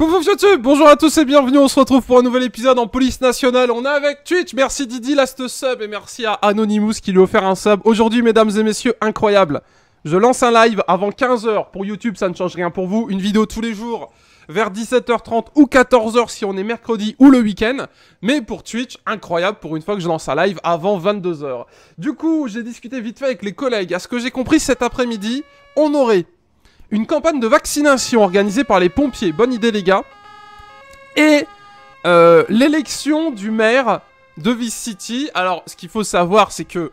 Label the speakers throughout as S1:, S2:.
S1: Pouf YouTube, bonjour à tous et bienvenue, on se retrouve pour un nouvel épisode en police nationale, on est avec Twitch, merci Didi Last Sub et merci à Anonymous qui lui a offert un sub. Aujourd'hui mesdames et messieurs, incroyable, je lance un live avant 15h, pour YouTube ça ne change rien pour vous, une vidéo tous les jours vers 17h30 ou 14h si on est mercredi ou le week-end. Mais pour Twitch, incroyable pour une fois que je lance un live avant 22h. Du coup, j'ai discuté vite fait avec les collègues. À ce que j'ai compris cet après-midi, on aurait une campagne de vaccination organisée par les pompiers. Bonne idée les gars. Et euh, l'élection du maire de Vice City. Alors, ce qu'il faut savoir, c'est que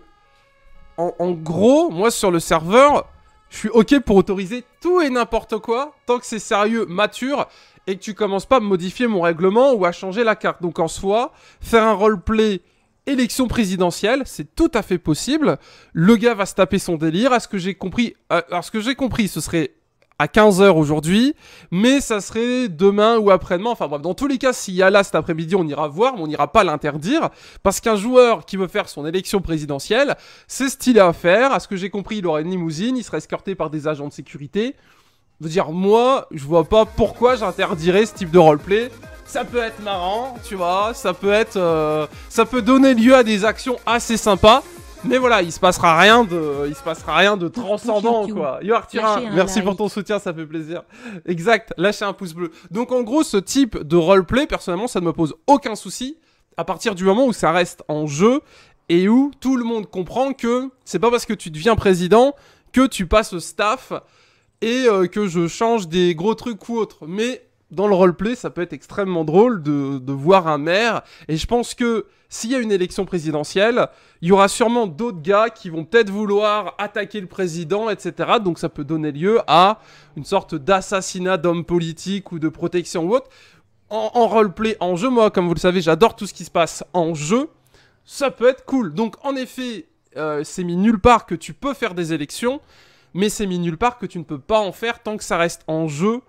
S1: en, gros, moi sur le serveur, je suis ok pour autoriser tout et n'importe quoi, tant que c'est sérieux, mature, et que tu commences pas à modifier mon règlement ou à changer la carte. Donc en soi, faire un roleplay élection présidentielle, c'est tout à fait possible. Le gars va se taper son délire. À ce que j'ai compris, euh, à ce que j'ai compris, ce serait à 15h aujourd'hui, mais ça serait demain ou après-demain. Enfin bref, dans tous les cas, s'il y a là cet après-midi, on ira voir, mais on n'ira pas l'interdire, parce qu'un joueur qui veut faire son élection présidentielle, c'est stylé à faire. À ce que j'ai compris, il aurait une limousine, il serait escorté par des agents de sécurité. Je veux dire, moi, je vois pas pourquoi j'interdirais ce type de roleplay. Ça peut être marrant, tu vois, ça peut être... Euh, ça peut donner lieu à des actions assez sympas. Mais voilà, il se passera rien de, il se passera rien de transcendant quoi. Yo Artira, merci pour ton soutien, ça fait plaisir. Exact, lâchez un pouce bleu. Donc en gros, ce type de roleplay, personnellement, ça ne me pose aucun souci à partir du moment où ça reste en jeu et où tout le monde comprend que c'est pas parce que tu deviens président que tu passes au staff et euh, que je change des gros trucs ou autres. Mais dans le roleplay, ça peut être extrêmement drôle de, voir un maire. Et je pense que s'il y a une élection présidentielle, il y aura sûrement d'autres gars qui vont peut-être vouloir attaquer le président, etc. Donc ça peut donner lieu à une sorte d'assassinat d'hommes politiques ou de protection ou autre. En, en roleplay, en jeu, moi, comme vous le savez, j'adore tout ce qui se passe en jeu. Ça peut être cool. Donc en effet, euh, c'est mis nulle part que tu peux faire des élections, mais c'est mis nulle part que tu ne peux pas en faire tant que ça reste en jeu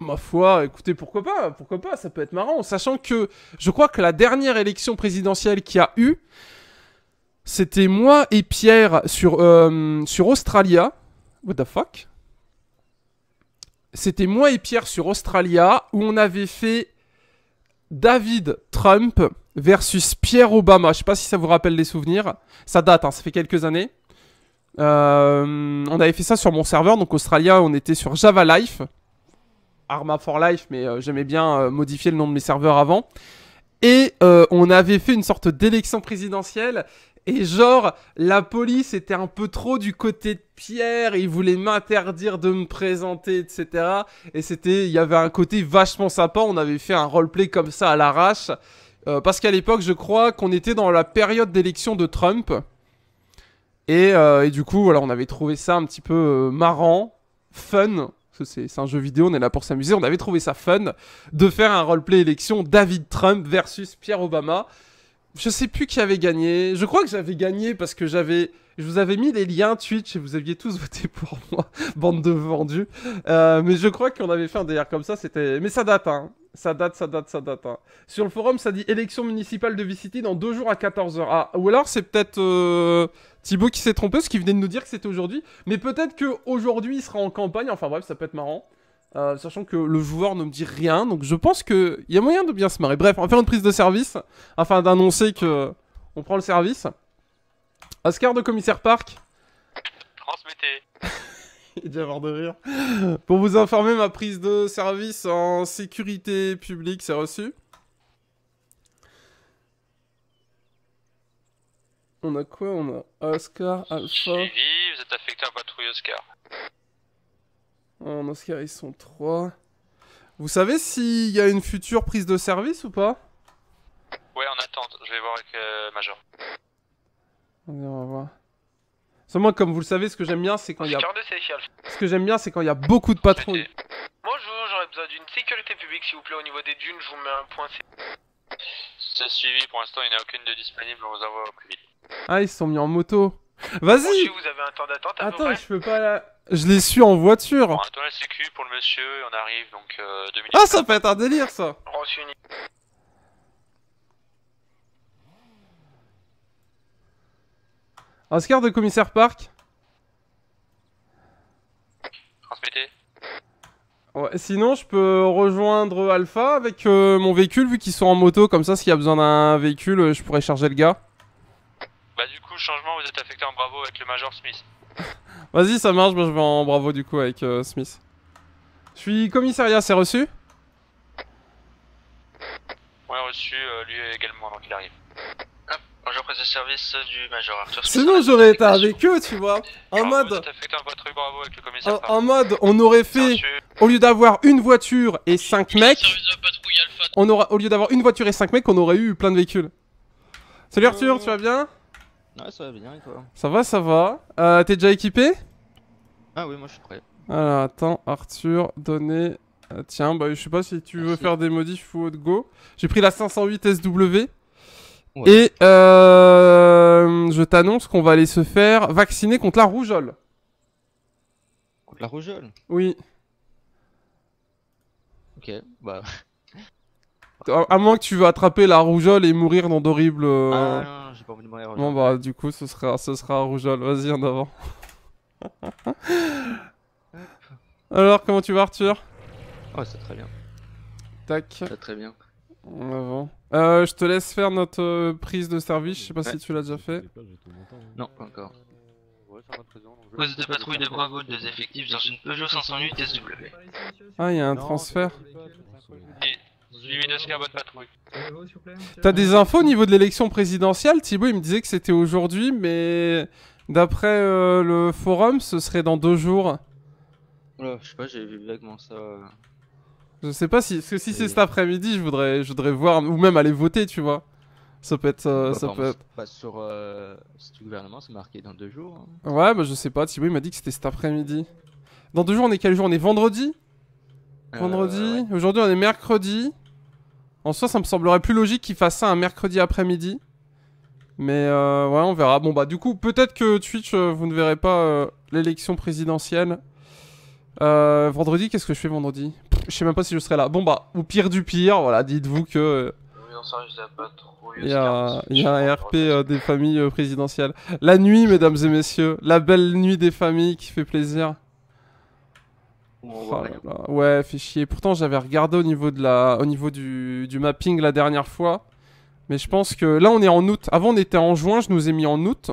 S1: Ma foi, écoutez, pourquoi pas Pourquoi pas Ça peut être marrant, sachant que je crois que la dernière élection présidentielle qu'il y a eu, c'était moi et Pierre sur, euh, sur Australia. What the fuck? C'était moi et Pierre sur Australia où on avait fait David Trump versus Pierre Obama. Je sais pas si ça vous rappelle les souvenirs. Ça date, hein, ça fait quelques années. Euh, on avait fait ça sur mon serveur, donc Australia, on était sur Java Life. Arma for Life, mais euh, j'aimais bien euh, modifier le nom de mes serveurs avant. Et euh, on avait fait une sorte d'élection présidentielle. Et genre, la police était un peu trop du côté de Pierre, et ils voulaient m'interdire de me présenter, etc. Et c'était, il y avait un côté vachement sympa, on avait fait un roleplay comme ça à l'arrache. parce qu'à l'époque, je crois qu'on était dans la période d'élection de Trump. Et, et, du coup, voilà, on avait trouvé ça un petit peu marrant, fun c'est un jeu vidéo, on est là pour s'amuser. On avait trouvé ça fun de faire un roleplay élection David Trump versus Pierre Obama. Je sais plus qui avait gagné. Je crois que j'avais gagné parce que j'avais. Je vous avais mis les liens Twitch et vous aviez tous voté pour moi. Bande de vendus. Euh, mais je crois qu'on avait fait un délire comme ça. C'était. Mais ça date, hein. Ça date, ça date, ça date. Hein. Sur le forum, ça dit élection municipale de V-City dans deux jours à 14h. Ah, ou alors c'est peut-être euh, Thibaut qui s'est trompé, parce qu'il venait de nous dire que c'était aujourd'hui. Mais peut-être qu'aujourd'hui il sera en campagne. Enfin bref, ça peut être marrant. Euh, sachant que le joueur ne me dit rien. Donc je pense qu'il y a moyen de bien se marrer. Bref, on va faire une prise de service. Afin d'annoncer que on prend le service. Oscar de commissaire Park.
S2: Transmettez.
S1: Il doit avoir de rire. Pour vous informer, ma prise de service en sécurité publique, c'est reçu. On a quoi? On a Oscar, Alpha.
S2: Suivi, vous êtes affecté à patrouille Oscar.
S1: En Oscar, ils sont trois. Vous savez s'il y a une future prise de service ou pas?
S2: Ouais, en attente. Je vais voir avec euh, Major.
S1: On va voir. Moi, comme vous le savez, ce que j'aime bien, c'est quand il y a. Ce que j'aime bien, c'est quand il y a beaucoup de patrouilles.
S3: Bonjour, j'aurais besoin d'une sécurité publique, s'il vous plaît, au niveau des dunes. Je vous mets un point.
S2: C'est suivi. Pour l'instant, il n'y a aucune de disponible. On vous envoie au plus vite.
S1: Ah, ils se sont mis en moto. Vas-y.
S3: vous avez un temps d'attente.
S1: Attends, je peux pas la. Je les suis en voiture.
S2: Bon, attends la sécu pour le monsieur. On arrive donc euh, minutes.
S1: Ah, ça peut être un délire, ça.
S3: Reçu
S1: Oscar de commissaire Park.
S2: Transmettez.
S1: Ouais, sinon, je peux rejoindre Alpha avec euh, mon véhicule, vu qu'ils sont en moto, comme ça, s'il y a besoin d'un véhicule, euh, je pourrais charger le gars.
S2: Bah du coup, changement, vous êtes affecté en Bravo avec le Major Smith.
S1: Vas-y, ça marche, moi je vais en bravo du coup avec euh, Smith. Je suis commissariat, c'est reçu?
S2: Ouais, reçu, euh, lui également avant qu'il arrive. Bonjour, prise de service du Major Arthur
S1: Sinon, j'aurais été avec eux, tu vois. En mode,
S2: en
S1: on aurait fait, au lieu d'avoir une voiture et 5 mecs, on aura, au lieu d'avoir une voiture et 5 mecs, on aurait eu plein de véhicules. Salut Arthur, tu vas bien?
S4: Ouais, ça va bien et toi?
S1: Ça va, ça va. Euh, T'es déjà équipé?
S4: Ah oui, moi je suis prêt.
S1: Alors attends, Arthur, donner. euh, tiens, bah je sais pas si tu veux faire des modifs ou autre go. J'ai pris la 508 SW.
S4: Ouais.
S1: Et euh, je t'annonce qu'on va aller se faire vacciner contre la rougeole.
S4: Contre la rougeole
S1: Oui.
S4: Ok, bah.
S1: À, à moins que tu veux attraper la rougeole et mourir dans d'horribles. euh,
S4: Ah non, non, j'ai pas envie de mourir.
S1: Bon bah du coup ce sera ce sera rougeole. Vas-y en avant. Alors comment tu vas Arthur?
S4: Oh, c'est très bien.
S1: Tac.
S4: C'est très bien.
S1: En avant. Euh, je te laisse faire notre euh, prise de service. Je sais pas
S4: Ouais.
S1: si tu l'as déjà fait.
S4: Non, pas encore.
S2: Poste de patrouille de Bravo, deux effectifs dans une Peugeot 508 SW.
S1: Ah, il y a un transfert. T'as des infos au niveau de l'élection présidentielle? Thibaut, il me disait que c'était aujourd'hui, mais d'après euh, le forum, ce serait dans deux jours.
S4: Oula, je sais pas, j'ai vu vaguement ça.
S1: Je sais pas si, parce que si c'est
S4: Et-
S1: cet après-midi, je voudrais, je voudrais voir, ou même aller voter, tu vois. Ça peut être, euh,
S4: Bah,
S1: ça peut être.
S4: Pas sur euh, du gouvernement, c'est marqué dans deux jours. hein.
S1: Ouais, bah je sais pas. Thibaut, il m'a dit que c'était cet après-midi. Dans deux jours, on est quel jour? On est vendredi?
S4: Euh,
S1: Vendredi?
S4: ouais.
S1: Aujourd'hui, on est mercredi. En soi, ça me semblerait plus logique qu'il fasse ça un mercredi après-midi. Mais euh, ouais, on verra. Bon, bah, du coup, peut-être que Twitch, euh, vous ne verrez pas l'élection présidentielle. Vendredi, qu'est-ce que je fais vendredi? Je sais même pas si je serai là. Bon, bah, au pire du pire, voilà, dites-vous que euh, il y a, il y a un RP euh, des familles euh, présidentielles. La nuit, mesdames et messieurs. La belle nuit des familles qui fait plaisir. Oh Ouais, fait chier. Pourtant, j'avais regardé au niveau, de la... au niveau du... du mapping la dernière fois. Mais je pense que là, on est en août. Avant, on était en juin, je nous ai mis en août.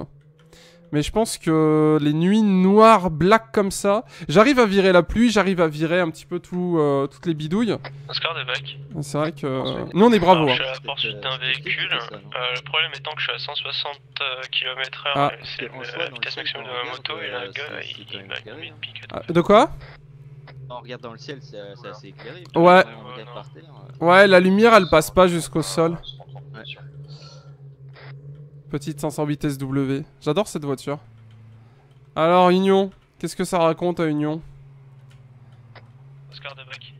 S1: Mais je pense que les nuits noires, black comme ça. J'arrive à virer la pluie, j'arrive à virer un petit peu tout, euh, toutes les bidouilles.
S2: Oscar de Bac.
S1: C'est vrai que. Nous, on est bravo.
S2: Alors,
S1: hein.
S2: je suis à la poursuite d'un
S4: Euh,
S2: véhicule.
S4: c'est ça, non
S2: Euh, le problème étant que je suis à 160 km/h,
S1: Ah.
S2: c'est la vitesse maximum de ma moto et là,
S4: euh,
S2: le gars,
S4: c'est- c'est
S2: il,
S4: quand
S2: il
S4: même
S2: m'a une pique.
S1: Ah, De quoi?
S4: On regarde dans le ciel, c'est assez éclairé.
S1: Ouais.
S4: On regarde
S2: non.
S4: par terre. euh.
S1: Ouais, la lumière, elle passe pas jusqu'au sol.
S4: Ouais.
S1: Petite 508 SW. J'adore cette voiture. Alors, Union. Qu'est-ce que ça raconte à Union?
S2: Oscar de Bac.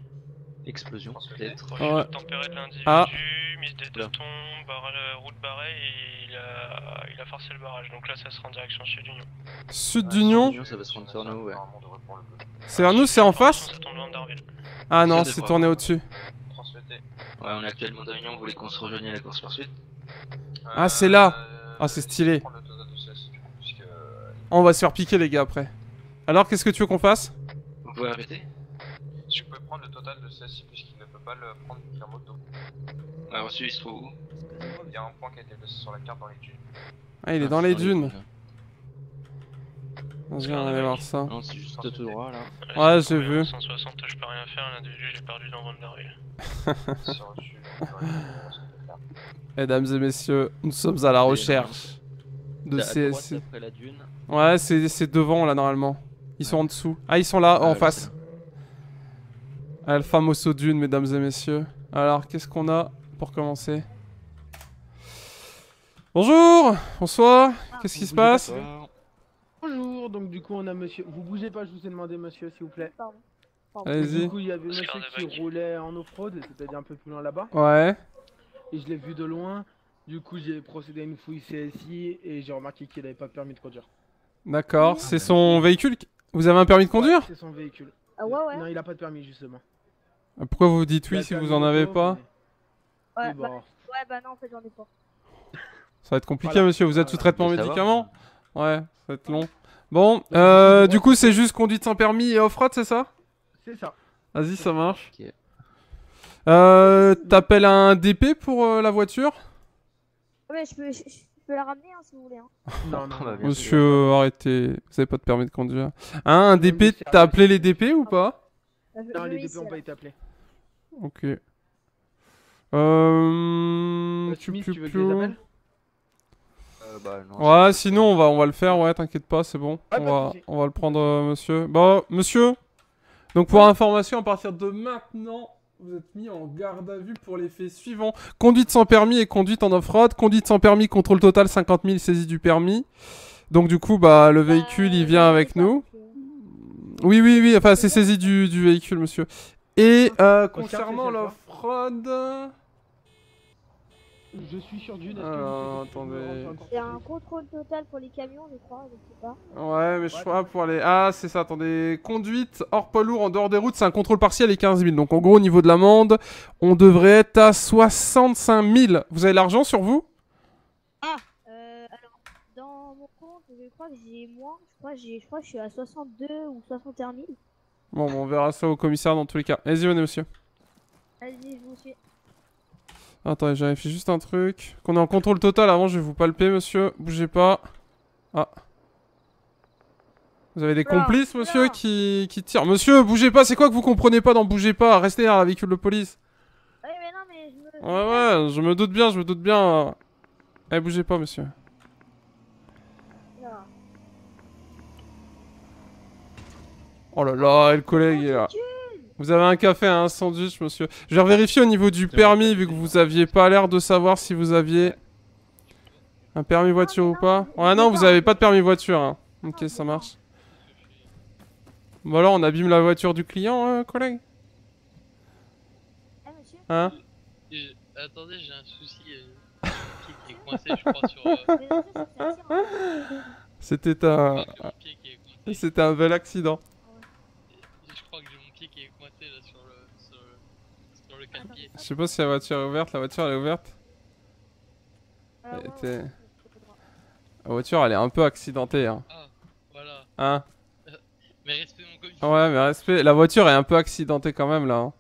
S4: Explosion, peut-être.
S1: Ouais.
S2: tempéré de l'individu,
S1: Ah.
S2: mise des deux tons, barrage, euh, route barrée et il a, il a forcé le barrage. Donc là, ça sera en direction sud-union.
S1: Sud d'Union
S4: Union, ça va se rendre sur nous, ouais.
S1: C'est vers nous, c'est en face? Ah non, c'est tourné au-dessus.
S4: Ouais, on est actuellement dans Union, vous voulez qu'on se rejoigne à la course poursuite
S1: Ah, c'est là. Ah, c'est stylé. On va se faire piquer, les gars, après. Alors, qu'est-ce que tu veux qu'on fasse?
S4: Vous pouvez arrêter?
S5: Si vous pouvez prendre le total de celle-ci puisqu'il ne peut pas le prendre la moto.
S4: Ah, reçu, il se trouve où?
S5: Il y a un point qui a été placé sur la carte dans les dunes.
S1: Ah, il est
S4: Ah,
S1: dans
S4: c'est
S1: les dunes.
S4: là.
S1: Vas-y, on va aller voir ça.
S4: Non, c'est juste tout droit là.
S1: Ouais,
S2: c'est
S1: j'ai vu.
S2: 160, je peux rien faire. L'individu, j'ai perdu dans Van
S1: Mesdames et messieurs, nous sommes à la recherche de
S4: dune.
S1: Ouais, c'est c'est devant, là, normalement. Ils sont en dessous. Ah, ils sont là, en
S4: Ah,
S1: face. El famoso dune, mesdames et messieurs. Alors, qu'est-ce qu'on a pour commencer? Bonjour Bonsoir Qu'est-ce qui se passe?
S6: Bonjour, donc du coup on a monsieur. Vous bougez pas, je vous ai demandé monsieur s'il vous plaît. Du
S1: Allez-y.
S6: coup il y avait monsieur qui roulait en off-road, c'est-à-dire un peu plus loin là-bas,
S1: Ouais.
S6: Et je l'ai vu de loin. Du coup j'ai procédé à une fouille CSI et j'ai remarqué qu'il avait pas de permis de conduire.
S1: D'accord. C'est son véhicule qui- Vous avez un permis de conduire?
S6: Ouais, C'est son véhicule.
S7: Ah ouais, ouais.
S6: Non, il a pas de permis justement.
S1: Pourquoi vous dites oui si vous en avez pas?
S6: Mais-
S7: Ouais, bah, ouais, bah non, en fait, j'en ai pas.
S1: Ça va être compliqué,
S6: Voilà.
S1: monsieur. Vous êtes sous traitement médicaments Ouais, ça va être long. Bon, euh, du coup, c'est juste conduite sans permis et off-road, c'est ça?
S6: C'est ça.
S1: Vas-y, ça marche.
S4: Ok.
S1: Euh, t'appelles un DP pour euh, la voiture?
S7: Ouais, je peux, je, je peux la ramener hein, si vous voulez. Hein.
S6: Non, non,
S4: Ah bah,
S6: non.
S1: Monsieur, euh, arrêtez. Vous avez pas de permis de conduire. Hein, un DP, t'as appelé les DP ou pas?
S7: Bah,
S6: Non, les DP ont pas été appelés.
S1: Ok. Euh...
S6: Smith,
S1: piou,
S6: tu veux que
S1: piou.
S6: je les appelle?
S4: Euh, bah, non,
S1: Ouais, sinon on va, on va le faire, ouais, t'inquiète pas, c'est bon.
S6: Ouais,
S1: on, va, on va le prendre, euh, monsieur. Bon, monsieur, donc pour information, à partir de maintenant, vous êtes mis en garde à vue pour les faits suivants. Conduite sans permis et conduite en off-road. Conduite sans permis, contrôle total, 50 000, saisie du permis. Donc du coup, bah, le véhicule, il
S7: Bah,
S1: vient avec nous. Oui, oui, oui, enfin, c'est saisi du, du véhicule, monsieur. Et euh, concernant l'off-road...
S6: Je suis sur Dune.
S1: Alors,
S6: que me
S1: attendez.
S7: Il y a un contrôle total pour les camions, je crois, je sais pas.
S1: Ouais, mais je crois pour aller. Ah, c'est ça, attendez. Conduite hors poids lourd en dehors des routes, c'est un contrôle partiel et 15 000. Donc en gros, au niveau de l'amende, on devrait être à 65 000. Vous avez l'argent sur vous?
S7: Euh, alors, dans mon compte, je crois que j'ai moins. Je crois, que j'ai, je crois que je suis à 62 ou 61 000.
S1: Bon, bon, on verra ça au commissaire dans tous les cas. Vas-y, venez, monsieur.
S7: Vas-y, je vous suis.
S1: Attendez, je vérifie juste un truc. Qu'on est en contrôle total avant, je vais vous palper, monsieur. Bougez pas. Ah. Vous avez des complices, monsieur, qui, qui tirent. Monsieur, bougez pas, c'est quoi que vous comprenez pas dans bougez pas? Restez derrière la véhicule de police.
S7: Ouais, mais non, mais je me.
S1: Ouais, ouais, je me doute bien, je me doute bien. Eh, bougez pas, monsieur. Oh là là, et le collègue est là. Vous avez un café et un sandwich, monsieur. Je vais vérifier au niveau du permis, vu que vous aviez pas l'air de savoir si vous aviez un permis voiture ou pas. Ouais, non, vous avez pas de permis voiture. Hein. Ok, ça marche. Bon alors, on abîme la voiture du client, euh, collègue
S7: monsieur
S1: Hein
S8: Et- Attendez, j'ai un souci. euh, mon pied qui est coincé, je crois, sur. euh,
S7: hein.
S1: C'était un... C'était un bel accident.
S8: Je crois que j'ai mon pied qui est coincé là sur le. sur le. sur le cale-pied.
S1: Je sais pas si la voiture est ouverte. La voiture, elle est ouverte
S7: Ah,
S1: Elle était-. La voiture, elle est un peu accidentée, hein.
S8: Ah, voilà.
S1: Hein
S8: Mais respect mon commissaire.
S1: Ouais, mais respect. La voiture est un peu accidentée quand même, là. hein.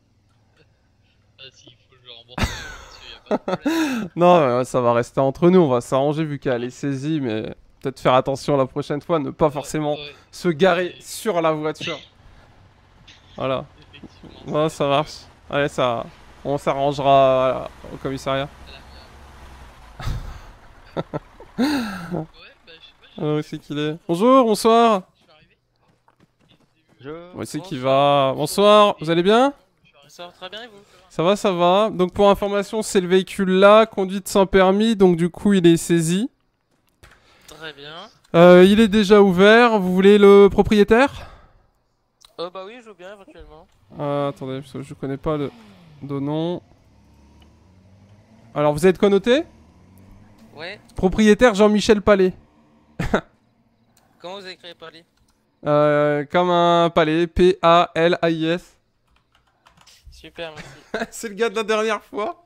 S8: Ah, si, il faut que je le rembourse, monsieur, y a pas de problème.
S1: Non, mais ça va rester entre nous, on va s'arranger vu qu'elle est saisie, mais peut-être faire attention la prochaine fois, ne pas forcément
S8: Ouais,
S1: se garer sur la voiture. Voilà, ouais, ça marche. Allez, ça, on s'arrangera euh, au commissariat.
S8: Ouais, bah, je sais pas, j'ai-
S1: Ah, où c'est qu'il est Bonjour, bonsoir. Où c'est qu'il va Bonsoir, vous allez bien?
S8: Ça va très bien et vous?
S1: Ça va, ça va. Donc pour information, c'est le véhicule là, conduite sans permis, donc du coup il est saisi.
S8: Très bien.
S1: Euh, il est déjà ouvert, vous voulez le propriétaire?
S8: Oh bah oui, je veux bien éventuellement.
S1: Euh, attendez, parce que je connais pas le nom. Alors, vous êtes connoté
S8: Ouais,
S1: Propriétaire Jean-Michel Palais.
S8: comment vous écrivez parler
S1: Euh, comme un palais, P-A-L-A-I-S.
S8: Super, merci.
S1: C'est le gars de la dernière fois.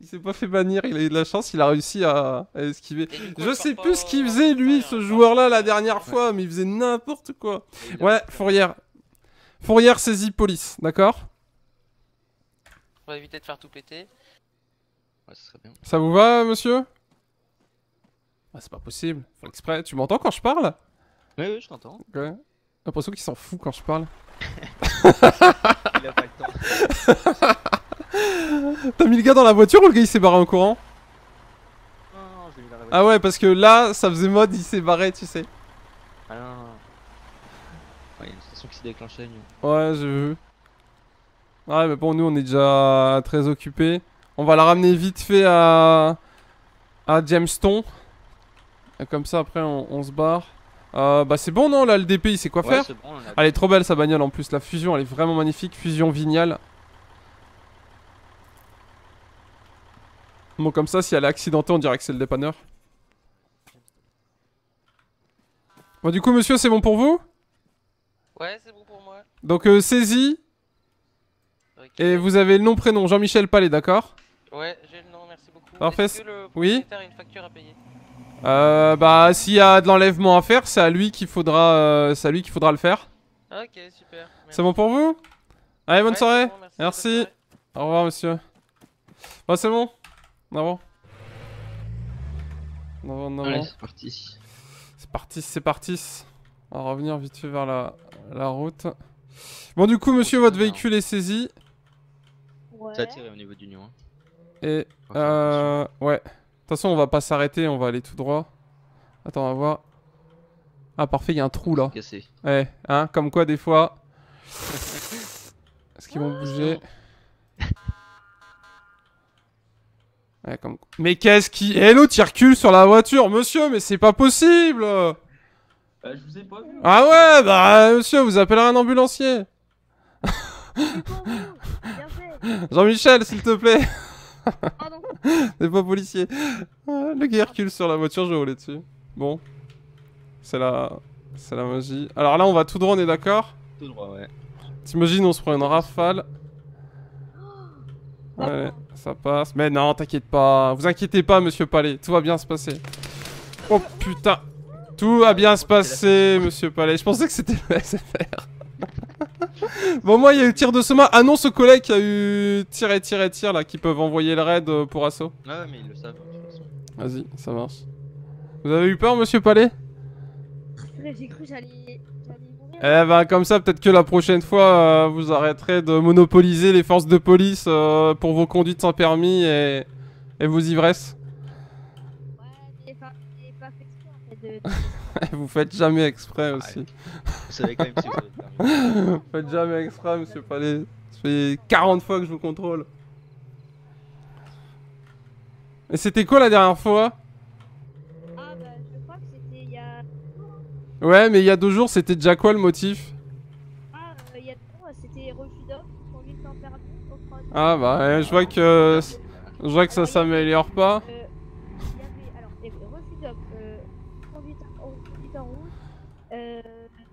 S1: Il s'est pas fait bannir, il a eu de la chance, il a réussi à, à esquiver.
S8: Coup,
S1: Je sais plus ce qu'il
S8: au-
S1: faisait lui, ce
S8: hein,
S1: joueur-là, la dernière fois, mais il faisait n'importe quoi. Ouais, Fourrière. Fourrière saisie police, d'accord?
S8: On va éviter de faire tout péter.
S4: Ouais, ce serait bien.
S1: Ça vous va, monsieur? Ah, c'est pas possible. Faut exprès. Tu m'entends quand je parle?
S4: Oui, oui, je t'entends.
S1: Ouais. J'ai l'impression qu'il s'en fout quand je parle.
S4: Il a pas le temps.
S1: T'as mis le gars dans la voiture ou le gars il s'est barré en courant?
S4: Non, non, je l'ai mis dans la voiture.
S1: Ah ouais, parce que là, ça faisait mode, il s'est barré, tu sais.
S4: Ah non, non. Ouais, il y a une station qui s'est déclenchée.
S1: Ouais, j'ai vu. Ouais, mais bon, nous, on est déjà très occupés. On va la ramener vite fait à, à Jamestown. Et comme ça, après, on, on se barre. Euh, bah, c'est bon, non Là, le DP, il sait quoi
S4: Ouais,
S1: faire
S4: c'est bon, on a...
S1: Elle est trop belle, sa bagnole, en plus. La fusion, elle est vraiment magnifique. Fusion vignale. Bon, comme ça, si elle est accidentée, on dirait que c'est le dépanneur. Bon, du coup, monsieur, c'est bon pour vous?
S8: Ouais, c'est bon pour moi.
S1: Donc, euh, saisie. Et vous avez le nom, prénom, Jean-Michel Palais, d'accord
S8: Ouais, j'ai le nom, merci beaucoup.
S1: Parfait,
S8: Est-ce que le
S1: oui
S8: a une facture à payer
S1: Euh, bah, s'il y a de l'enlèvement à faire, c'est à lui qu'il faudra, euh, c'est à lui qu'il faudra le faire.
S8: Ok, super.
S1: C'est bon pour vous Allez, bonne
S3: Ouais,
S1: soirée.
S3: bon, merci, bonne
S1: Merci.
S3: soirée.
S1: Au revoir, monsieur. Bah, c'est bon. En avant. En avant, en avant.
S4: Allez, c'est parti.
S1: C'est parti, c'est parti. On va revenir vite fait vers la, la route. Bon, du coup, monsieur, votre véhicule est saisi.
S4: Ça a tiré au niveau du nion. Hein.
S1: Et, euh, ouais. De toute façon, on va pas s'arrêter, on va aller tout droit. Attends, on va voir. Ah, parfait, il y a un trou là.
S4: Cassé.
S1: Ouais, hein, comme quoi, des fois. Est-ce qu'ils vont bouger Ouais, comme... Mais qu'est-ce qui... Eh, l'autre, il recule sur la voiture, monsieur, mais c'est pas possible
S5: Bah, je vous ai pas vu.
S1: Ah ouais, bah, monsieur, vous appellerez un ambulancier
S7: C'est pour vous. Bien fait.
S1: Jean-Michel, s'il te plaît
S7: Pardon.
S1: C'est pas policier. Ah, Le gars recule sur la voiture, je vais rouler dessus. Bon. C'est la... C'est la magie. Alors là, on va tout droit, on est d'accord?
S4: Tout droit, ouais.
S1: T'imagines, on se prend une rafale. Ouais, ça passe. Mais non, t'inquiète pas. Vous inquiétez pas, monsieur Palais. Tout va bien se passer. Oh putain. Tout va bien se passer, monsieur Palais. Je pensais que c'était le SFR. Bon, moi, il y a eu tir de soma. Annonce aux collègues qu'il y a eu tir et tir et tir là, qui peuvent envoyer le raid euh, pour assaut.
S4: Ah ouais, mais ils le savent, de toute façon.
S1: Vas-y, ça marche. Vous avez eu peur, monsieur Palais?
S7: J'ai cru que j'allais.
S1: Eh ben, comme ça, peut-être que la prochaine fois, euh, vous arrêterez de monopoliser les forces de police euh, pour vos conduites sans permis et, et vos ivresses.
S7: Ouais, mais pas, pas fait en fait de.
S1: Vous faites jamais exprès aussi.
S4: Vous savez quand même si vous avez.
S1: Vous faites jamais exprès, monsieur Palais. Ça fait 40 fois que je vous contrôle. Et c'était quoi la dernière fois?
S7: Ah bah je crois que c'était il y a.
S1: Ouais, mais il y a deux jours, c'était déjà quoi le motif?
S7: Ah euh, il y a deux mois, c'était refus d'offre, conduite
S1: Ah bah, ouais, je vois que je vois que ça s'améliore pas.
S7: Euh, il y avait alors il y avait refus d'offre, euh, conduite, en, conduite en route, euh,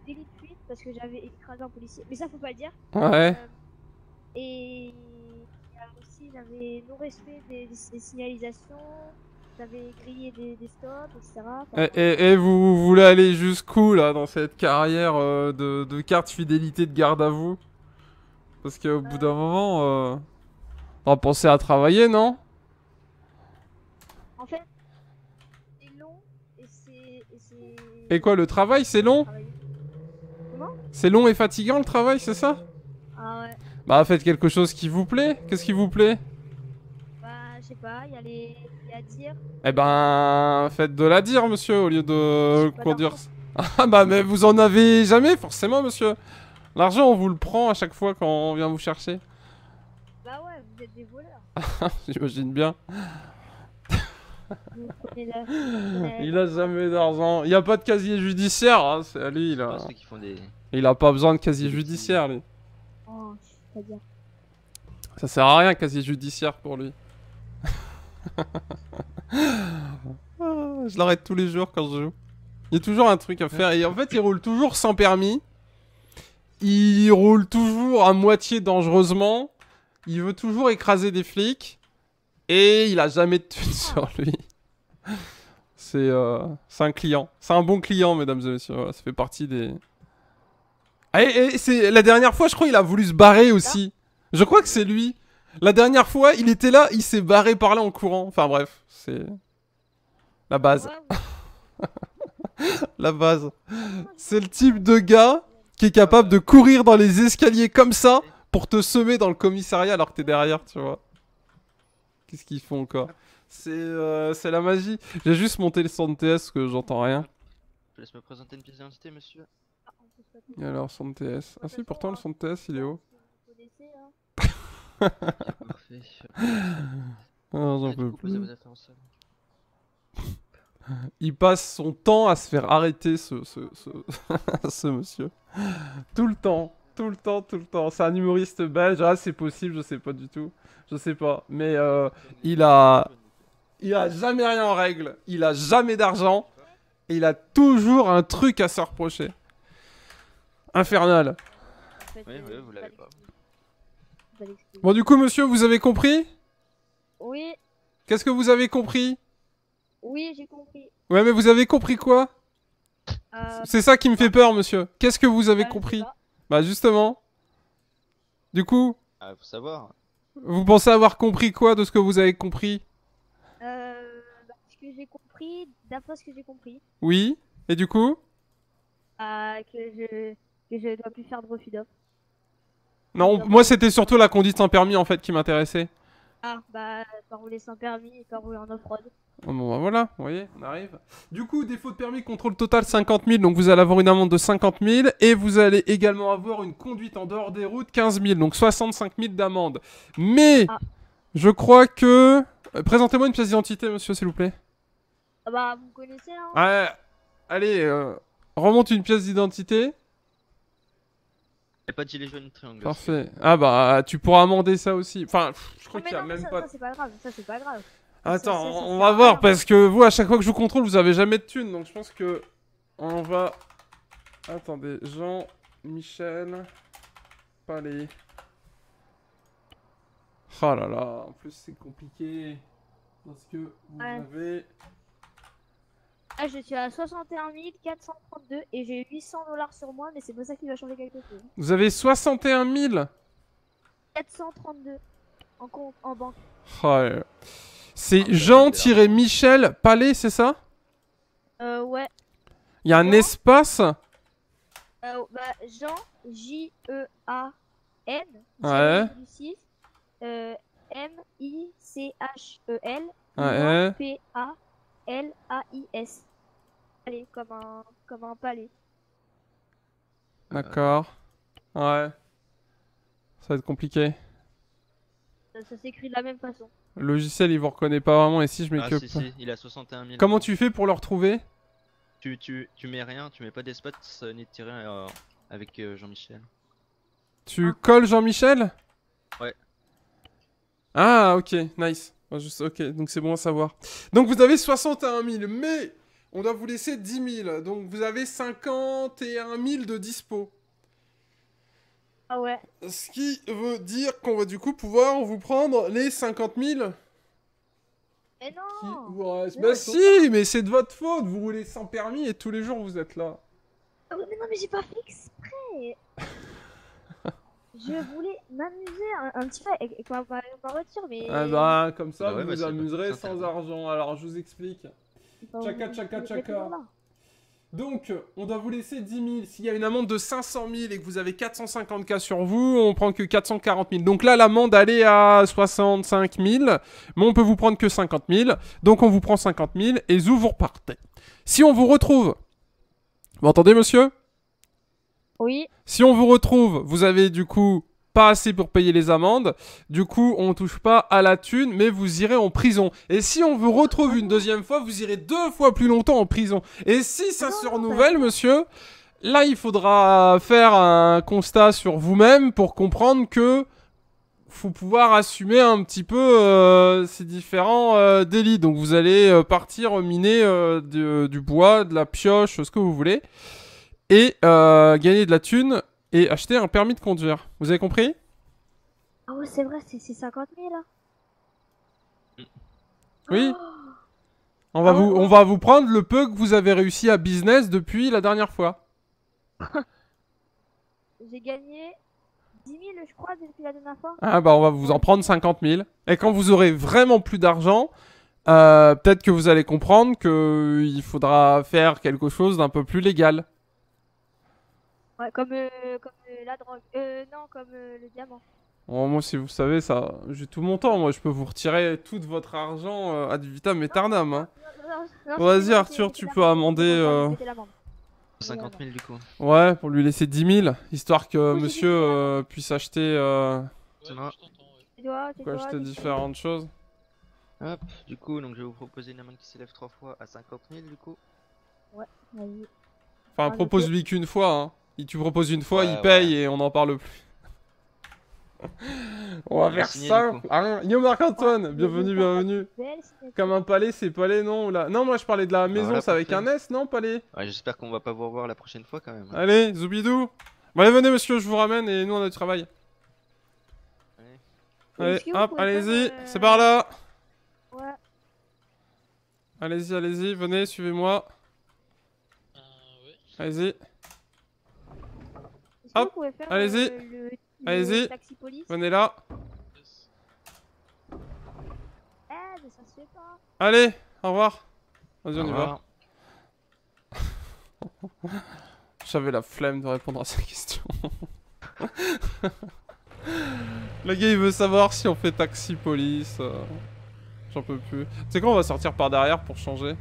S7: délit de fuite parce que j'avais écrasé un policier. Mais ça faut pas le dire.
S1: Ouais.
S7: Euh, et aussi j'avais non respect des, des signalisations, j'avais grillé des, des stops, etc. Enfin,
S1: Et, et- et vous, vous voulez aller jusqu'où là dans cette carrière euh, de, de carte fidélité de garde à vous? Parce qu'au bout d'un moment, euh, on va penser à travailler, non?
S7: En fait, c'est long et c'est. Et,
S1: quoi, le travail c'est long? C'est long et fatigant le travail, c'est ça
S7: Ah ouais.
S1: Bah faites quelque chose qui vous plaît. Qu'est-ce qui vous plaît
S7: Bah, je sais pas, il y a les. Y a dire.
S1: Eh ben, faites de la dire, monsieur, au lieu de conduire. Ah bah mais vous en avez jamais, forcément, monsieur. L'argent, on vous le prend à chaque fois quand on vient vous chercher.
S7: Bah ouais, vous êtes des voleurs.
S1: J'imagine bien. Il a jamais d'argent. Il y a pas de casier judiciaire. Hein. c'est à lui, il a...
S4: Ah, ceux qui font des.
S1: Il a pas besoin de casier judiciaire, lui.
S7: Oh, pas.
S1: Ça sert à rien, casier judiciaire pour lui. Ah, je l'arrête tous les jours quand je joue. Il y a toujours un truc à faire. Et en fait, il roule toujours sans permis. Il roule toujours à moitié dangereusement. Il veut toujours écraser des flics. Et il a jamais de thune sur lui. C'est euh, c'est un client. C'est un bon client, mesdames et messieurs. Ça fait partie des. Ah, et, et c'est la dernière fois, je crois, il a voulu se barrer aussi. Je crois que c'est lui. La dernière fois, il était là, il s'est barré par là en courant. Enfin bref, c'est la base. La base. C'est le type de gars qui est capable de courir dans les escaliers comme ça pour te semer dans le commissariat alors que t'es derrière, tu vois. Qu'est-ce qu'ils font encore? C'est euh, c'est la magie. J'ai juste monté le son TS que j'entends rien.
S4: Je laisse me présenter une pièce d'identité, monsieur.
S1: Et alors, son TS. Ah si, pourtant le son TS il est haut.
S4: Parfait.
S1: Ah, j'en peux plus.
S4: salle.
S1: Il passe son temps à se faire arrêter, ce, ce, ce, ce monsieur. Tout le temps, tout le temps, tout le temps. C'est un humoriste belge. Ah, c'est possible, je sais pas du tout. Je sais pas. Mais euh, il a, il a jamais rien en règle. Il a jamais d'argent. Et il a toujours un truc à se reprocher. Infernal.
S4: Oui, oui, vous l'avez
S7: fallait-
S4: pas.
S7: fallait expliquer.
S1: Bon, du coup, monsieur, vous avez compris?
S7: Oui,
S1: Qu'est-ce que vous avez compris?
S7: Oui, j'ai compris.
S1: Ouais, mais vous avez compris quoi?
S7: Euh,
S1: C'est ça qui me fait peur, monsieur. Qu'est-ce que vous avez
S7: bah,
S1: compris? Bah, justement. Du coup,
S4: Ah, faut savoir.
S1: vous pensez avoir compris quoi de ce que vous avez compris?
S7: Euh, bah, ce que j'ai compris, d'après ce que j'ai compris,
S1: Oui Et du coup?
S7: Euh, que je que je dois plus faire de refus d'offre.
S1: Non, moi c'était surtout la conduite sans permis en fait qui m'intéressait.
S7: Ah, bah, pas rouler sans permis et pas rouler en off-road.
S1: Oh, Bon bah voilà, vous voyez, on arrive. Du coup, défaut de permis, contrôle total 50 000, donc vous allez avoir une amende de 50 000 et vous allez également avoir une conduite en dehors des routes 15 000, donc 65 000 d'amende. Mais
S7: Ah.
S1: je crois que... euh, Présentez-moi une pièce d'identité, monsieur, s'il vous plaît.
S7: Ah bah, vous me connaissez, hein
S1: Ouais, allez, euh, remonte une pièce d'identité.
S4: Y'a pas de gilet jaune triangle.
S1: Parfait. Ah bah, tu pourras amender ça aussi. Enfin, pff, je crois qu'il y a
S7: non,
S1: même
S7: ça,
S1: pas...
S7: ça, c'est pas grave, ça c'est pas grave.
S1: Attends,
S7: ça, ça, ça
S1: on va voir parce que vous, à chaque fois que je vous contrôle, vous avez jamais de thunes. Donc je pense que on va. Attendez, Jean-Michel Palais. Oh là là, en plus c'est compliqué. Parce que vous
S7: Ouais.
S1: avez.
S7: Ah, je suis à 61 432 et j'ai 800 dollars sur moi, mais c'est pas ça qui va changer quelque chose.
S1: Vous avez 61 000
S7: 432 en compte, en banque.
S1: Oh, euh, C'est Jean-Michel Palais, c'est ça?
S7: Euh, ouais.
S1: Il y a un
S7: Jean
S1: espace?
S7: Euh, bah, Jean, J-E-A-N.
S1: Ouais.
S7: du six, euh, M-I-C-H-E-L.
S1: Ouais.
S7: P-A-L-A-I-S. Palais, comme un, comme un palais.
S1: D'accord. Ouais. Ça va être compliqué.
S7: Ça, ça s'écrit de la même façon.
S1: Le logiciel il vous reconnaît pas vraiment et si je mets
S4: Ah,
S1: que.
S4: si, si, il a 61 000.
S1: Comment tu fais pour le retrouver?
S4: Tu, tu, tu mets rien, tu mets pas des spots euh, ni de tirer euh, avec euh, Jean-Michel.
S1: Tu
S7: Ah.
S1: colles Jean-Michel?
S4: Ouais.
S1: Ah, ok, nice. Juste- ok, donc c'est bon à savoir. Donc vous avez 61 000, mais on doit vous laisser 10 000. Donc vous avez 51 000 de dispo.
S7: Ah ouais.
S1: Ce qui veut dire qu'on va du coup pouvoir vous prendre les 50 000
S7: Mais
S1: qui
S7: non
S1: vous.
S7: Mais
S1: Bah si, mais c'est de votre faute. Vous roulez sans permis et tous les jours vous êtes là.
S7: Ah oui, mais non, mais j'ai pas fait exprès Je voulais m'amuser un, un petit peu avec, avec ma, ma- ma voiture, mais...
S1: Ah bah, comme ça,
S4: Bah ouais,
S1: vous
S4: bah,
S1: vous amuserez sans argent. Alors je vous explique. Tchaka, tchaka, tchaka. Donc, on doit vous laisser 10 000. S'il y a une amende de 500 000 et que vous avez 450 cas sur vous, on prend que 440 000. Donc là, l'amende, elle est à 65 000, mais on peut vous prendre que 50 000. Donc on vous prend 50 000 et zou, vous repartez. Si on vous retrouve... Vous entendez, monsieur?
S7: Oui,
S1: Si on vous retrouve, vous avez du coup pas assez pour payer les amendes. Du coup, on touche pas à la thune, mais vous irez en prison. Et si on vous retrouve une deuxième fois, vous irez deux fois plus longtemps en prison. Et si ça se renouvelle, monsieur, là, il faudra faire un constat sur vous-même pour comprendre que faut pouvoir assumer un petit peu euh, ces différents euh, délits. Donc vous allez euh, partir miner euh, de- du bois, de la pioche, ce que vous voulez, et euh, gagner de la thune et acheter un permis de conduire. Vous avez compris?
S7: Ah ouais, c'est vrai, c'est c'est 50 000 là
S1: Oui. On va,
S7: Ah ouais,
S1: vous, on va vous prendre le peu que vous avez réussi à business depuis la dernière fois.
S7: J'ai gagné 10 000 je crois depuis la dernière fois.
S1: Ah bah on va vous en prendre 50 000. Et quand vous aurez vraiment plus d'argent, euh, peut-être que vous allez comprendre que il faudra faire quelque chose d'un peu plus légal.
S7: Ouais, comme, euh, comme euh, la drogue. Euh, non, comme euh, le diamant.
S1: Bon, moi, si vous savez, ça, j'ai tout mon temps. Moi, je peux vous retirer tout votre argent euh, ad vitam aeternam. Hein. Vas-y, Arthur, tu peux amender,
S7: c'était
S1: euh,
S7: l'amende, c'était l'amende.
S4: 50 000 du coup.
S1: Ouais, pour lui laisser 10 000, histoire que
S7: Oui,
S1: monsieur euh, puisse acheter, euh,
S8: Ouais, ouais.
S7: Tu
S1: quoi, acheter différentes choses.
S4: Hop, du coup, donc je vais vous proposer une amende qui s'élève 3 fois à 50 000 du coup.
S7: Vas-y.
S1: Enfin,
S7: Ah,
S1: propose-lui qu'une fois. Hein. Il, tu proposes une fois,
S4: Ouais,
S1: il paye
S4: ouais.
S1: et on n'en parle plus. on va
S4: On va
S1: faire ça. Hein Yo Marc-Antoine,
S7: Ouais,
S1: bienvenue, bienvenue. Comme un palais, c'est palais, non là? Non, moi je parlais de la maison,
S4: voilà,
S1: c'est avec un. S, non, palais?
S4: Ouais, j'espère qu'on va pas vous revoir la prochaine fois quand même. hein.
S1: Allez, zoubidou. Bon, allez, venez, monsieur, je vous ramène et nous on a du travail.
S4: Allez.
S1: Allez, hop, allez-y,
S7: euh,
S1: c'est par là.
S7: Ouais.
S1: Allez-y, allez-y, venez, suivez-moi.
S8: Euh.
S1: Allez-y.
S7: Est-ce que
S1: Hop,
S7: vous pouvez faire
S1: allez-y.
S7: euh, Le
S1: Allez-y.
S7: Police.
S1: Venez là.
S7: Eh, mais ça se fait pas.
S1: Allez, au revoir. Vas-y, on y va. J'avais la flemme de répondre à sa question. Le gars il veut savoir si on fait taxi police. euh, J'en peux plus. Tu sais quoi, on va sortir par derrière pour changer.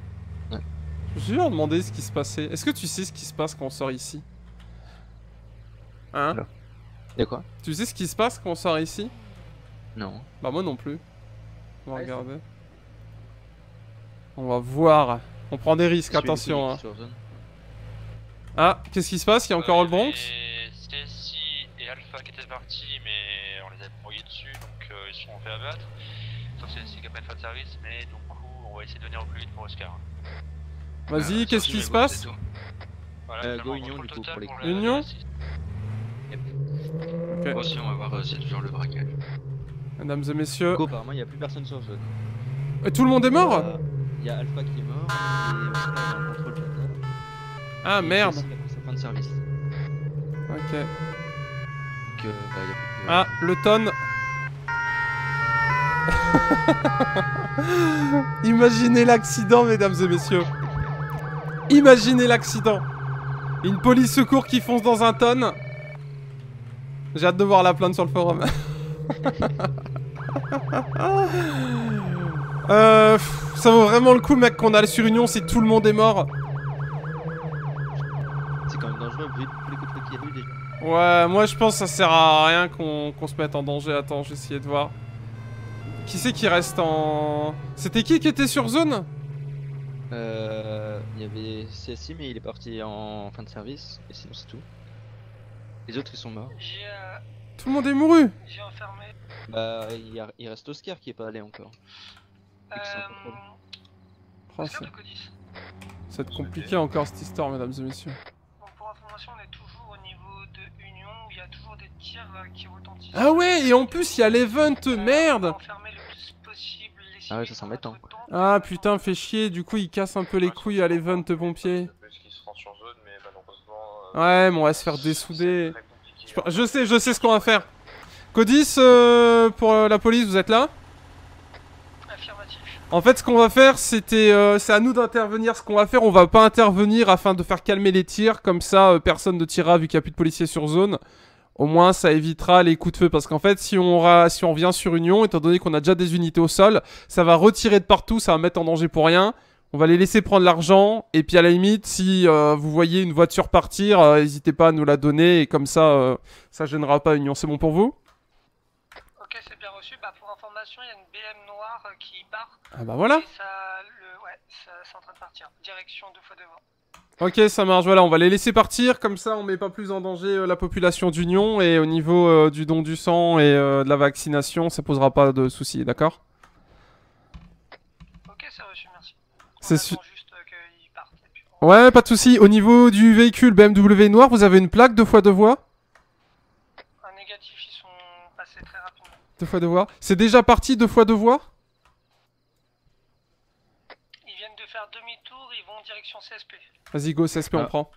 S4: Ouais.
S1: Je me suis toujours demandé ce qui se passait. Est-ce que tu sais ce qui se passe quand on sort ici? Hein?
S4: Y'a quoi?
S1: Tu sais ce qui se passe quand on sort ici?
S4: Non.
S1: Bah moi non plus. On va
S6: Ouais,
S1: regarder. On va voir. On prend des risques, attention. hein. Ah, qu'est-ce qui se passe? Il y a encore
S2: Euh,
S1: le Bronx?
S2: et Stacy et Alpha qui étaient partis, mais on les a brouillés dessus, donc euh, ils sont fait abattre. Sauf Stacy qui a pas de service, mais du coup, on va essayer de venir au plus vite pour Oscar.
S1: Vas-y,
S2: Euh,
S1: qu'est-ce qui se passe
S4: Euh, go Union, du coup, pour les-
S2: on va voir euh, c'est toujours le braquage.
S1: Mesdames et messieurs.
S4: Go, apparemment, y'a plus personne sur zone.
S1: Et tout le monde est mort
S4: Euh, Y'a Alpha qui est mort, et Oscar est en contrôle total.
S1: Ah
S4: Et
S1: merde
S4: sa fin de service.
S1: Ok.
S4: Donc, euh, bah.
S1: Ah, le tonne Imaginez l'accident, mesdames et messieurs. Imaginez l'accident. Une police secours qui fonce dans un tonne. J'ai hâte de voir la plainte sur le forum. euh, pff, ça vaut vraiment le coup, mec, qu'on a le surunion si tout le monde est mort.
S4: C'est quand même dangereux vu tous les coups qu'il y a eu déjà.
S1: Ouais, moi je pense que ça sert à rien qu'on qu'on se mette en danger. Attends, je vais essayer de voir. Qui c'est qui reste en... C'était qui qui était sur zone?
S4: Euh. Il y avait CSI, mais il est parti en fin de service, et sinon c'est tout. Les autres ils sont morts.
S3: J'ai euh,
S1: Tout le monde est mouru
S3: j'ai enfermé.
S4: Bah, il, y a- il reste Oscar qui est pas allé encore.
S3: Euh.
S1: Oh,
S3: Codis.
S1: Ça va être compliqué encore cette histoire, mesdames et messieurs.
S3: Bon, pour information, on est toujours au niveau de Union où il y a toujours des tirs euh, qui retentissent.
S1: Ah ouais, et en plus il y a l'event,
S3: Euh, on
S1: merde
S3: va enfermer le plus possible les
S4: Ah ouais, ça embêtant.
S1: Ah putain, fait chier, du coup il casse un peu les couilles à l'event pompier.
S5: Euh,
S1: Ouais, mais on va se faire dessouder. Je, sais, je sais ce qu'on va faire. Codis, euh, pour euh, la police, vous êtes là?
S3: Affirmatif.
S1: En fait, ce qu'on va faire, c'était, euh, c'est à nous d'intervenir. Ce qu'on va faire, on va pas intervenir afin de faire calmer les tirs. Comme ça, euh, personne ne tirera vu qu'il n'y a plus de policiers sur zone. Au moins, ça évitera les coups de feu. Parce qu'en fait, si on, ra- si on revient sur Union, étant donné qu'on a déjà des unités au sol, ça va retirer de partout, ça va mettre en danger pour rien. On va les laisser prendre l'argent. Et puis à la limite, si euh, vous voyez une voiture partir, euh, n'hésitez pas à nous la donner. Et comme ça, euh, ça gênera pas Union. C'est bon pour vous?
S3: Ok, c'est bien reçu. Bah, pour information, il y a une BM noire qui part.
S1: Ah bah voilà.
S3: Et ça, le, ouais, ça, c'est en train de partir. Direction deux fois devant.
S1: Ok, ça marche. Voilà, on va les laisser partir. Comme ça, on met pas plus en danger euh, la population d'Union. Et au niveau euh, du don du sang et euh, de la vaccination, ça posera pas de soucis, d'accord?
S3: Ok, c'est reçu, merci.
S1: C'est su-
S3: juste qu'ils partent. et puis
S1: Ouais, pas de soucis. Au niveau du véhicule BMW noir, vous avez une plaque deux fois deux voies?
S3: Un négatif, ils sont passés très rapidement.
S1: Deux fois deux voies. C'est déjà parti deux fois deux voies?
S3: Ils viennent de faire demi-tour, ils vont en direction CSP.
S1: Vas-y, go, CSP, on
S4: Ah.
S1: prend.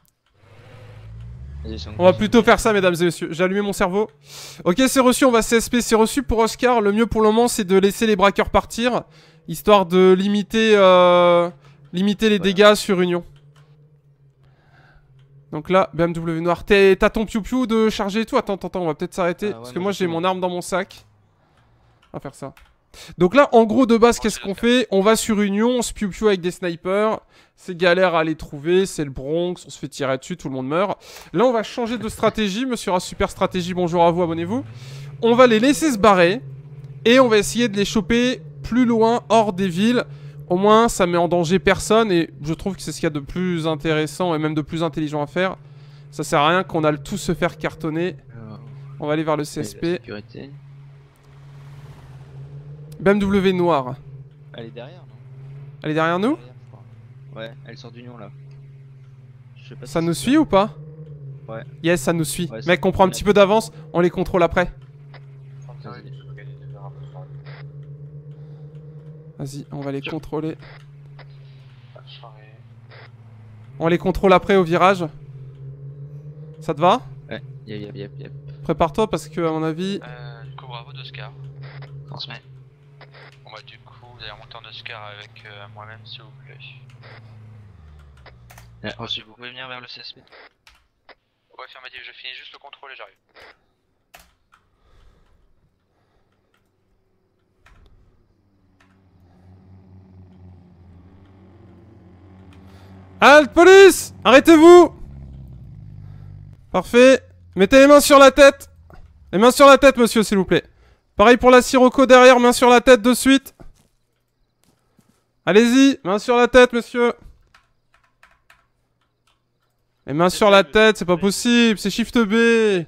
S1: On va plutôt faire ça, mesdames et messieurs. J'ai allumé mon cerveau. Ok, c'est reçu, on va CSP. C'est reçu pour Oscar. Le mieux pour le moment, c'est de laisser les braqueurs partir. Histoire de limiter, euh, limiter les
S4: Voilà.
S1: dégâts sur Union. Donc là, BMW noir. T'as ton piou-piou de charger et tout? Attends, attends, attends, on va peut-être s'arrêter.
S4: Ah ouais,
S1: parce que
S4: moi, j'ai
S1: mon arme dans mon sac. On va faire ça. Donc là, en gros, de base, qu'est-ce qu'on fait On va sur Union, on se piou-piou avec des snipers. C'est galère à les trouver, c'est le Bronx, on se fait tirer dessus, tout le monde meurt. Là, on va changer de stratégie. Monsieur Ra Super Stratégie, bonjour à vous, abonnez-vous. On va les laisser se barrer. Et on va essayer de les choper plus loin, hors des villes. Au moins, ça met en danger personne. Et je trouve que c'est ce qu'il y a de plus intéressant et même de plus intelligent à faire. Ça sert à rien qu'on aille tous se faire cartonner. On va aller vers le CSP. BMW noir.
S4: Elle est derrière, non?
S1: Elle est derrière nous?
S4: Ouais, elle sort d'Union là. Je sais pas
S1: Ça
S4: si
S1: nous suit
S4: ça.
S1: ou pas?
S4: Ouais.
S1: Yes, ça nous suit.
S4: Ouais,
S1: Mec, on prend un petit peu d'avance, on les contrôle après. Vas-y, on va les contrôler.
S5: Soirée.
S1: On les contrôle après au virage. Ça te va?
S4: Ouais, yep, yep, yep, yep.
S1: Prépare-toi parce que, à mon avis.
S2: Euh, du coup, bravo d'Oscar. Transmet. Allez remonter en Oscar avec euh, moi-même s'il vous plaît.
S4: Ah, reçu.
S2: Vous pouvez venir vers le CSP. Ouais, affirmatif, je finis juste le contrôle et j'arrive.
S1: Halte, police Arrêtez-vous Parfait. Mettez les mains sur la tête. Les mains sur la tête, monsieur, s'il vous plaît. Pareil pour la sirocco derrière, main sur la tête de suite. Allez-y, main sur la tête, monsieur. Les mains sur la tête, c'est pas possible, c'est Shift B.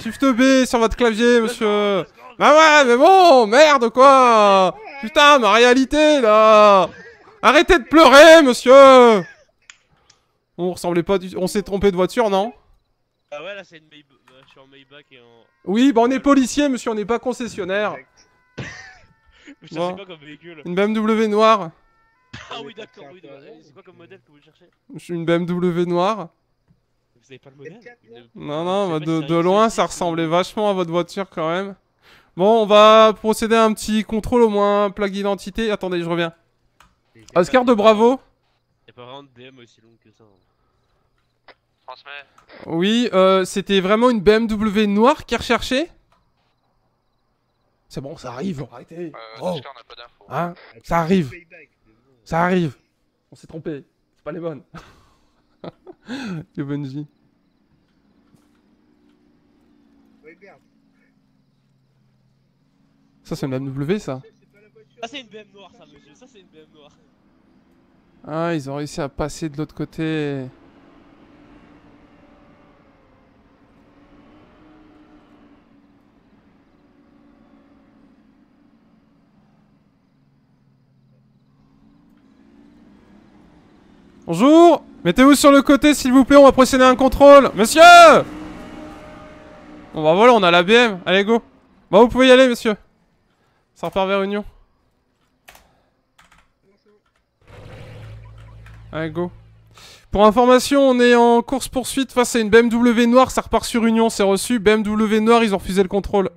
S1: Shift B sur votre clavier, monsieur. Bah ouais, mais bon, merde, quoi. Putain, ma réalité, là. Arrêtez de pleurer, monsieur. On ressemblait pas du... On s'est trompé de voiture, non?
S9: Ah ouais, là c'est une Maybach. Je suis en Maybach et en.
S1: Oui, bah on est policier, monsieur, on n'est pas concessionnaire.
S9: Je sais comme véhicule
S1: Une BMW noire.
S9: Ah oui, d'accord, oui, d'accord. Eh, C'est quoi comme modèle que vous cherchez?
S1: Je suis une BMW noire.
S9: Vous avez pas le modèle?
S1: Non, non, bah, de, loin,
S9: X6
S1: ça ressemblait vachement à votre voiture quand même. Bon, on va procéder à un petit contrôle, au moins plaque d'identité. Attendez, je reviens. Oscar de Bravo
S9: Y'a pas vraiment de DM aussi longue que ça. hein.
S2: Transmet.
S1: Oui, euh, c'était vraiment une BMW noire qui recherchait C'est bon, ça arrive, arrêtez.
S2: Euh,
S1: Oh.
S2: Oscar n'a pas d'infos.
S1: Hein Ça arrive. Ça arrive. On s'est trompé. C'est pas les bonnes. Le Bungie. Ça, c'est une BMW, ça.
S9: Ah, c'est une BM noire ça, monsieur. Ça, c'est une BM noire.
S1: Ah, ils ont réussi à passer de l'autre côté. Bonjour. Mettez-vous sur le côté s'il vous plaît, on va procéder à un contrôle. Monsieur! Bon bah voilà, on a la BM, allez go. Bah vous pouvez y aller monsieur. Ça repart vers Union. Allez go. Pour information, on est en course-poursuite face à une BMW noire, ça repart sur Union, c'est reçu. BMW noire, ils ont refusé le contrôle.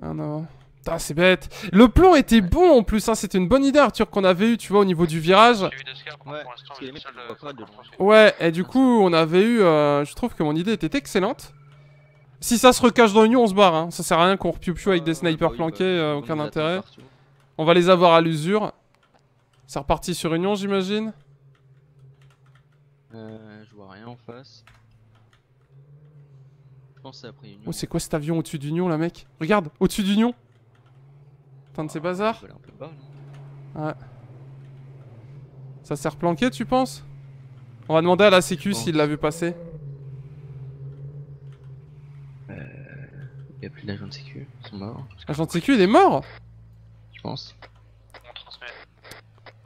S1: Ah non. Putain, c'est bête. Le plan était bon en plus, hein. c'était une bonne idée Arthur qu'on avait eu, tu vois, au niveau du virage.
S4: Ouais,
S2: euh,
S1: Ouais, et du coup, on avait eu. euh, je trouve que mon idée était excellente. Si ça se recache dans Union, on se barre. Hein. Ça sert à rien qu'on repiou piou avec des
S4: Euh,
S1: snipers
S4: bah oui,
S1: planqués,
S4: bah,
S1: euh, aucun intérêt. On va les avoir à l'usure. C'est reparti sur Union, j'imagine.
S4: Euh, je vois rien en face. Je pense que c'est après Union.
S1: Oh, c'est quoi cet avion au-dessus d'Union, là, mec? Regarde, au-dessus d'Union. Putain de ces bazars.
S4: Là.
S1: Ça s'est replanqué, tu penses? On va demander à la sécu s'il l'a vu passer.
S4: Il y a plus d'agents de sécu. Ils sont morts,
S1: L'agent de sécu, il est mort?
S4: Je pense.
S2: On transmet.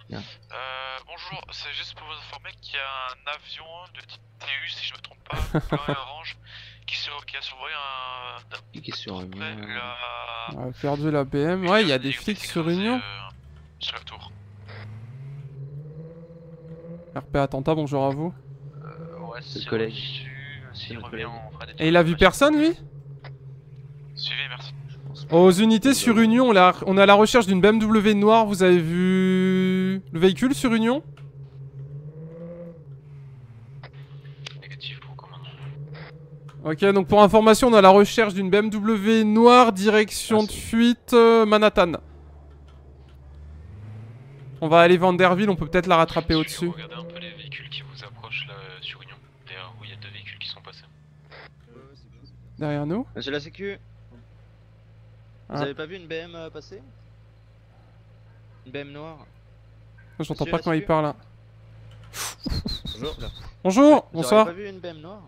S4: Bien.
S2: Euh, bonjour, c'est juste pour vous informer qu'il y a un avion de type TU, si je me trompe pas, et orange, qui, sur, qui a survolé un.
S4: Qui est sur Union.
S2: la.
S1: On a perdu la BM. Ouais, il y a des flics sur Union.
S2: euh, sur la tour.
S1: RP Attentat, bonjour à vous.
S2: Euh, ouais,
S4: C'est le collègue.
S2: revient, on fera des
S1: Et il a vu personne, lui?
S2: Suivez, merci.
S1: Aux unités sur Union, on, a- on est à la recherche d'une BMW noire. Vous avez vu le véhicule sur Union
S2: Négatif pour commandant.
S1: Ok, donc pour information, on est à la recherche d'une BMW noire, direction de fuite euh, Manhattan. On va aller Vanderville, on peut peut-être la rattraper au-dessus.
S2: Regardez un peu les véhicules qui vous approchent là euh, sur Union. D'ailleurs, où il y a deux véhicules qui sont passés.
S1: Derrière nous.
S4: Monsieur la sécu Vous
S1: Ah.
S4: avez pas vu une BM euh, passer? Une BM noire
S1: J'entends pas quand il parle. là.
S4: Bonjour.
S1: Bonjour,
S4: Vous
S1: bonsoir.
S4: avez pas vu une BM noire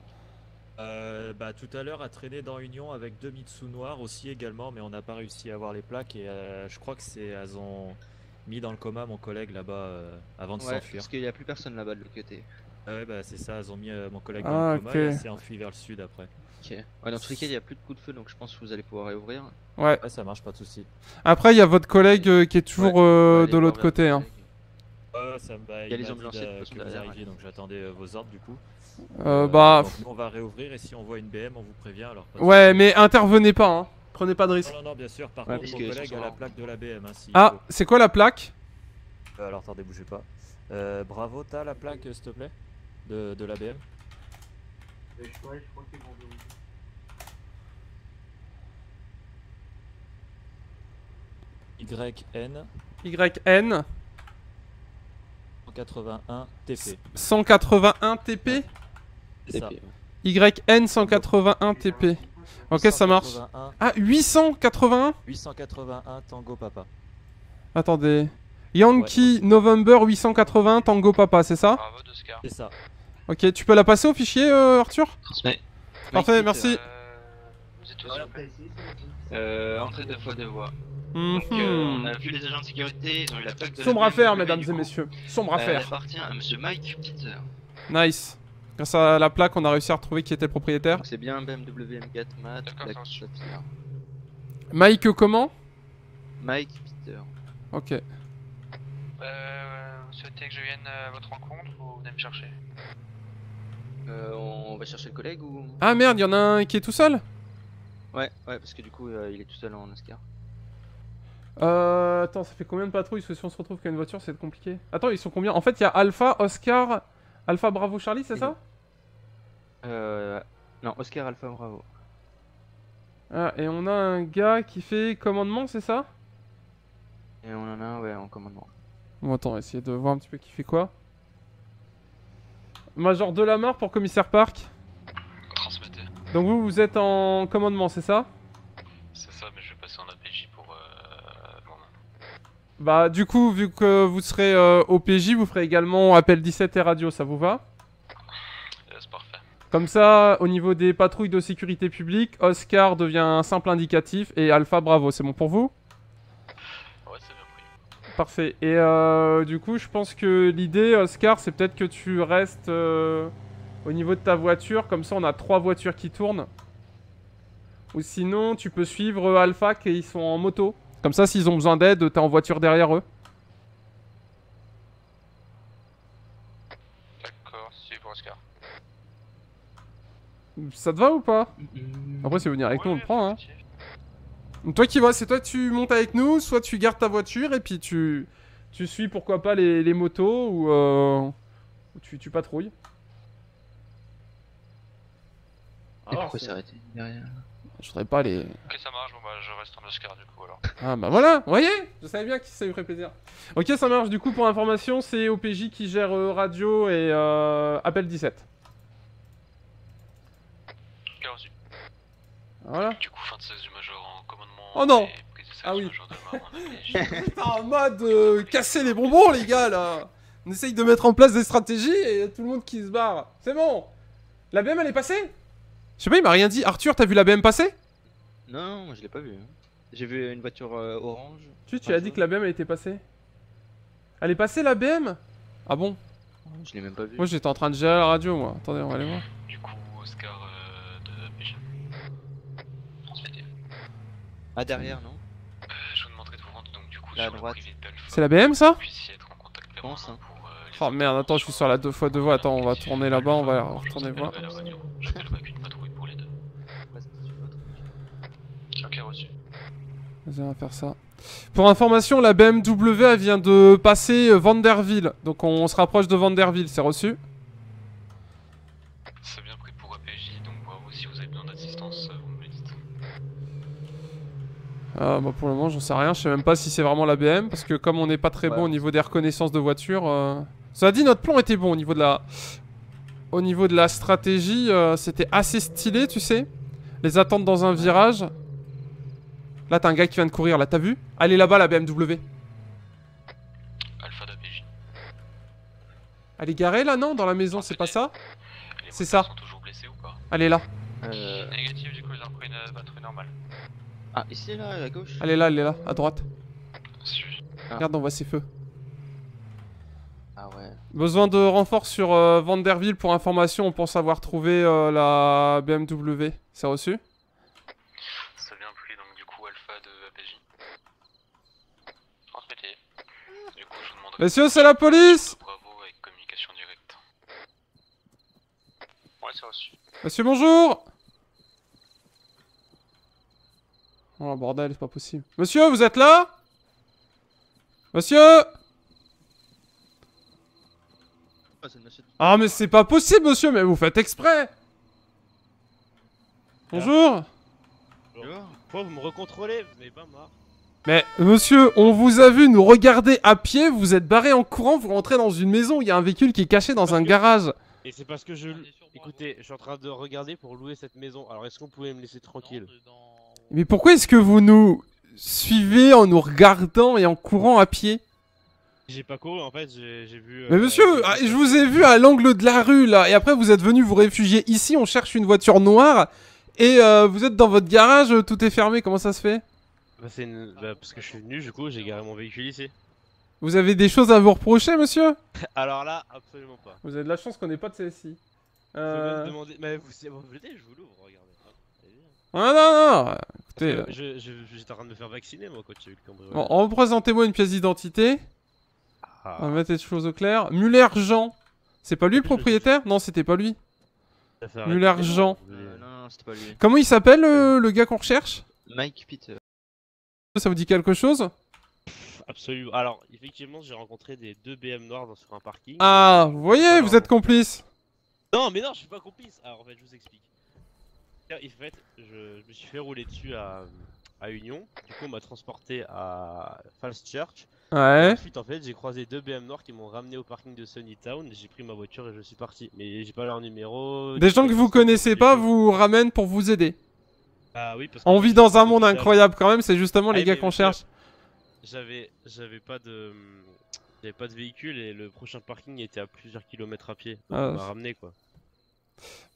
S10: Euh, bah, tout à l'heure, a traîné dans Union avec deux Mitsu noirs aussi également, mais on n'a pas réussi à avoir les plaques et euh, je crois que c'est elles ont mis dans le coma mon collègue là-bas euh, avant de
S4: Ouais,
S10: s'enfuir.
S4: parce qu'il y a plus personne là-bas de l'autre côté.
S10: Ah ouais, bah c'est ça, elles ont mis euh, mon collègue
S1: Ah,
S10: dans le coma et s'est enfuie vers le sud après.
S4: Ok. Ouais, dans tous les cas, il y a plus de coups de feu, donc je pense que vous allez pouvoir réouvrir.
S1: Ouais.
S10: Ouais, ça marche, pas de souci.
S1: Après, il y a votre collègue euh, qui est toujours
S4: Ouais,
S1: euh, de l'autre côté. Hein.
S4: collègue.
S10: Euh, ça me bah,
S4: Il y a les
S10: euh,
S4: passent
S10: que vous arriviez, donc j'attendais euh, vos ordres du coup.
S1: Euh, bah,
S10: donc, nous, on va réouvrir et si on voit une BM, on vous prévient alors. de
S1: Ouais, mais intervenez pas, hein. Prenez pas de risque.
S10: Non, non, non, bien sûr. Par
S4: Ouais,
S10: contre, mon
S4: que
S10: collègue a la plaque de la BM. Hein,
S1: Ah, c'est quoi la plaque?
S10: Euh, alors attendez, bougez pas. Euh, bravo, t'as la plaque, euh, s'il te plaît de, de la BM YN
S1: YN
S10: 181 TP.
S1: 181 TP
S10: C'est ça.
S4: TP,
S1: YN 181 TP. Ok, ça marche.
S10: 881,
S1: Ah, 881
S10: 881 Tango Papa.
S1: Attendez. Yankee November 880 Tango Papa, c'est ça?
S10: C'est ça.
S1: Ok, tu peux la passer au fichier, euh, Arthur? Parfait, merci.
S2: Place.
S4: Euh, entrée deux fois deux voies.
S1: Mhm.
S4: Donc, euh, on a vu les agents de sécurité, ils ont eu la plaque de la
S1: Sombre affaire, mesdames et messieurs. Sombre
S4: euh, Elle
S1: affaire.
S4: appartient à monsieur Mike Peter.
S1: Nice. Grâce à la plaque, on a réussi à retrouver qui était le propriétaire.
S4: C'est bien un BMW M4 mat,
S2: D'accord,
S4: plaque
S2: ça marche.
S4: saphir.
S1: Mike, comment?
S4: Mike Peter.
S1: Ok.
S2: Euh, vous souhaitez que je vienne à votre rencontre ou vous venez me chercher?
S4: Euh, on va chercher le collègue ou
S1: Ah merde, il y en a un qui est tout seul?
S4: Ouais, ouais, parce que du coup euh, il est tout seul en Oscar.
S1: Euh. Attends, ça fait combien de patrouilles? Parce que si on se retrouve qu'à une voiture, c'est compliqué. Attends, ils sont combien? En fait, il y a Alpha, Oscar, Alpha Bravo Charlie, c'est ça?
S4: Euh. Non, Oscar Alpha Bravo.
S1: Ah, et on a un gars qui fait commandement, c'est ça?
S4: Et on en a un, ouais, en commandement.
S1: Bon, attends, on va essayer de voir un petit peu qui fait quoi. Major Delamare pour commissaire Park. Donc vous, vous êtes en commandement, c'est ça?
S2: C'est ça, mais je vais passer en APJ pour. Euh,
S1: Bah, du coup, vu que vous serez euh, au PJ, vous ferez également appel 17 et radio, ça vous va?
S2: Euh, c'est parfait.
S1: Comme ça, au niveau des patrouilles de sécurité publique, Oscar devient un simple indicatif et Alpha Bravo, c'est bon pour vous?
S2: Ouais, c'est bien pris.
S1: Parfait. Et euh, du coup, je pense que l'idée, Oscar, c'est peut-être que tu restes euh, au niveau de ta voiture. Comme ça, on a trois voitures qui tournent. Ou sinon, tu peux suivre Alpha ils sont en moto. Comme ça, s'ils ont besoin d'aide, t'es en voiture derrière eux.
S2: D'accord, c'est pour Oscar.
S1: Ça te va ou pas? Après, si vous venir avec nous, on le prend. Hein. Donc, toi qui vois, c'est toi tu montes avec nous, soit tu gardes ta voiture et puis tu, tu suis pourquoi pas les, les motos ou, euh, ou tu, tu patrouilles.
S4: Et
S1: Ah,
S4: pourquoi s'arrêter derrière
S1: Je voudrais pas les.
S2: Ok, ça marche, bon bah je reste en Oscar du coup alors.
S1: Ah bah voilà, vous voyez Je savais bien que ça lui ferait plaisir. Ok, ça marche. Du coup, pour information, c'est OPJ qui gère euh, radio et euh, appel 17.
S2: Ok, reçu.
S1: Voilà.
S2: Du coup, fin de 16 du Major en commandement.
S1: Oh non Ah oui.
S2: Demain en
S1: mode euh, casser les bonbons, les gars, là On essaye de mettre en place des stratégies et y a tout le monde qui se barre. C'est bon La BM, elle est passée? Je sais pas, il m'a rien dit. Arthur, t'as vu la BM passer?
S4: Non, non, moi je l'ai pas vu. hein. J'ai vu une voiture euh, orange.
S1: Tu, tu as dit que la BM, elle était passée. Elle est passée, la BM Ah bon?
S4: Je l'ai même pas vu.
S1: Moi, j'étais en train de gérer la radio, moi. Attendez, on va aller voir.
S2: Du coup, Oscar euh, de. Transmettez.
S4: Ah, derrière, non?
S2: Euh, je vous demanderai de vous rendre donc du coup
S4: à
S2: sur le
S4: droite.
S2: privé.
S1: C'est la BM, ça?
S2: Vous puissiez être en contact permanent
S4: pense, hein.
S2: pour, euh,
S1: Oh merde, attends, je suis sur la deux fois deux voies. Attends, on va tourner là-bas, on va retourner voir.
S2: Je rappelle Je rappelle avec une patrouille pour les deux.
S4: Ouais, c'est sur l'autre.
S2: Ok, reçu.
S1: Vas-y, on va faire ça. Pour information, la BMW elle vient de passer Vanderville. Donc on se rapproche de Vanderville, c'est reçu
S2: C'est bien pris pour APJ, donc bravo si vous avez besoin d'assistance, euh, vous me dites.
S1: Ah bah pour le moment, j'en sais rien. Je sais même pas si c'est vraiment la BM. Parce que comme on n'est pas très
S4: Ouais.
S1: bon au niveau des reconnaissances de voitures. Euh... Ça dit, notre plan était bon au niveau de la. Au niveau de la stratégie, euh, c'était assez stylé, tu sais. Les attendre dans un virage. Là, t'as un gars qui vient de courir, là, t'as vu? Allez là-bas, la BMW.
S2: Alpha d'APJ.
S1: Elle est garée là, non? Dans la maison, c'est pas ça? C'est ça.
S2: sont toujours blessés ou pas?
S1: Elle est là.
S4: Euh...
S2: Négatif, du coup, ils ont pris une patrouille normale.
S4: Ah, ici, là, à gauche?
S1: Elle est là, elle est là, à droite.
S4: Ah.
S1: Regarde, on voit ses feux.
S4: Ah ouais.
S1: Besoin de renfort sur euh, Vanderville pour information. On pense avoir trouvé euh, la BMW. C'est reçu
S2: C'est bien pris, donc du coup, Alpha de APJ. Transmettez. Du coup, je vous demanderai.
S1: Messieurs, c'est la police
S2: Bravo avec communication directe. Ouais, c'est reçu.
S1: Monsieur, bonjour Oh bordel, c'est pas possible. Monsieur, vous êtes là Monsieur
S4: Ah.
S1: Ah mais c'est pas possible monsieur, mais vous faites exprès Bonjour
S9: Pourquoi vous me recontrôlez? Vous n'avez pas marre
S1: Mais monsieur, on vous a vu nous regarder à pied, vous êtes barré en courant, vous rentrez dans une maison il y a un véhicule qui est caché dans un garage.
S9: Et c'est parce que je. Écoutez, je suis en train de regarder pour louer cette maison. Alors est-ce qu'on pouvait me laisser tranquille
S1: Mais pourquoi est-ce que vous nous suivez en nous regardant et en courant à pied?
S9: J'ai pas couru en fait, j'ai vu.
S1: Mais
S9: euh,
S1: monsieur, ah, je vous ai vu à l'angle de la rue là, et après vous êtes venu vous réfugier ici, on cherche une voiture noire, et euh, vous êtes dans votre garage, tout est fermé, comment ça se fait?
S9: Bah, c'est une- bah, parce que je suis venu, du coup j'ai garé mon véhicule ici.
S1: Vous avez des choses à vous reprocher monsieur?
S9: Alors là, absolument pas.
S1: Vous avez de la chance qu'on n'ait pas de CSI.
S9: Je
S1: Euh...
S9: vais me demander. Mais vous, vous voulez, je vous l'ouvre, regardez.
S1: Ah non, non, écoutez...
S9: Parce
S1: euh,
S9: Je, je, j'étais en train de me faire vacciner moi quand j'ai eu le cambriolage.
S1: Bon, représentez-moi une pièce d'identité.
S9: Ah.
S1: On va mettre les choses au clair. Muller Jean. C'est pas lui le propriétaire? Non, c'était pas lui. Muller Jean.
S4: Euh, non, non, c'était pas lui.
S1: Comment il s'appelle euh, le gars qu'on recherche?
S4: Mike Peter.
S1: Ça vous dit quelque chose?
S9: Absolument. Alors, effectivement, j'ai rencontré des deux BM noirs dans, sur un parking.
S1: Ah, vous voyez,
S9: alors-
S1: vous êtes complice.
S9: Non, mais non, je suis pas complice. Alors, en fait, je vous explique. En fait, je, je me suis fait rouler dessus à, à Union. Du coup, on m'a transporté à Falls Church.
S1: Ouais.
S9: Et ensuite, en fait, j'ai croisé deux BM noirs qui m'ont ramené au parking de Sunnytown. J'ai pris ma voiture et je suis parti. Mais j'ai pas leur numéro.
S1: Des gens que vous connaissez pas- vous ramènent pour vous aider.
S9: Ah oui, parce que
S1: On vit dans un
S9: de
S1: monde incroyable quand même, c'est justement les
S9: Ah,
S1: gars qu'on cherche.
S9: J'avais, j'avais pas de, j'avais pas de véhicule et le prochain parking était à plusieurs kilomètres à pied. Donc
S1: Ah,
S9: on m'a
S1: c'est-
S9: ramené quoi.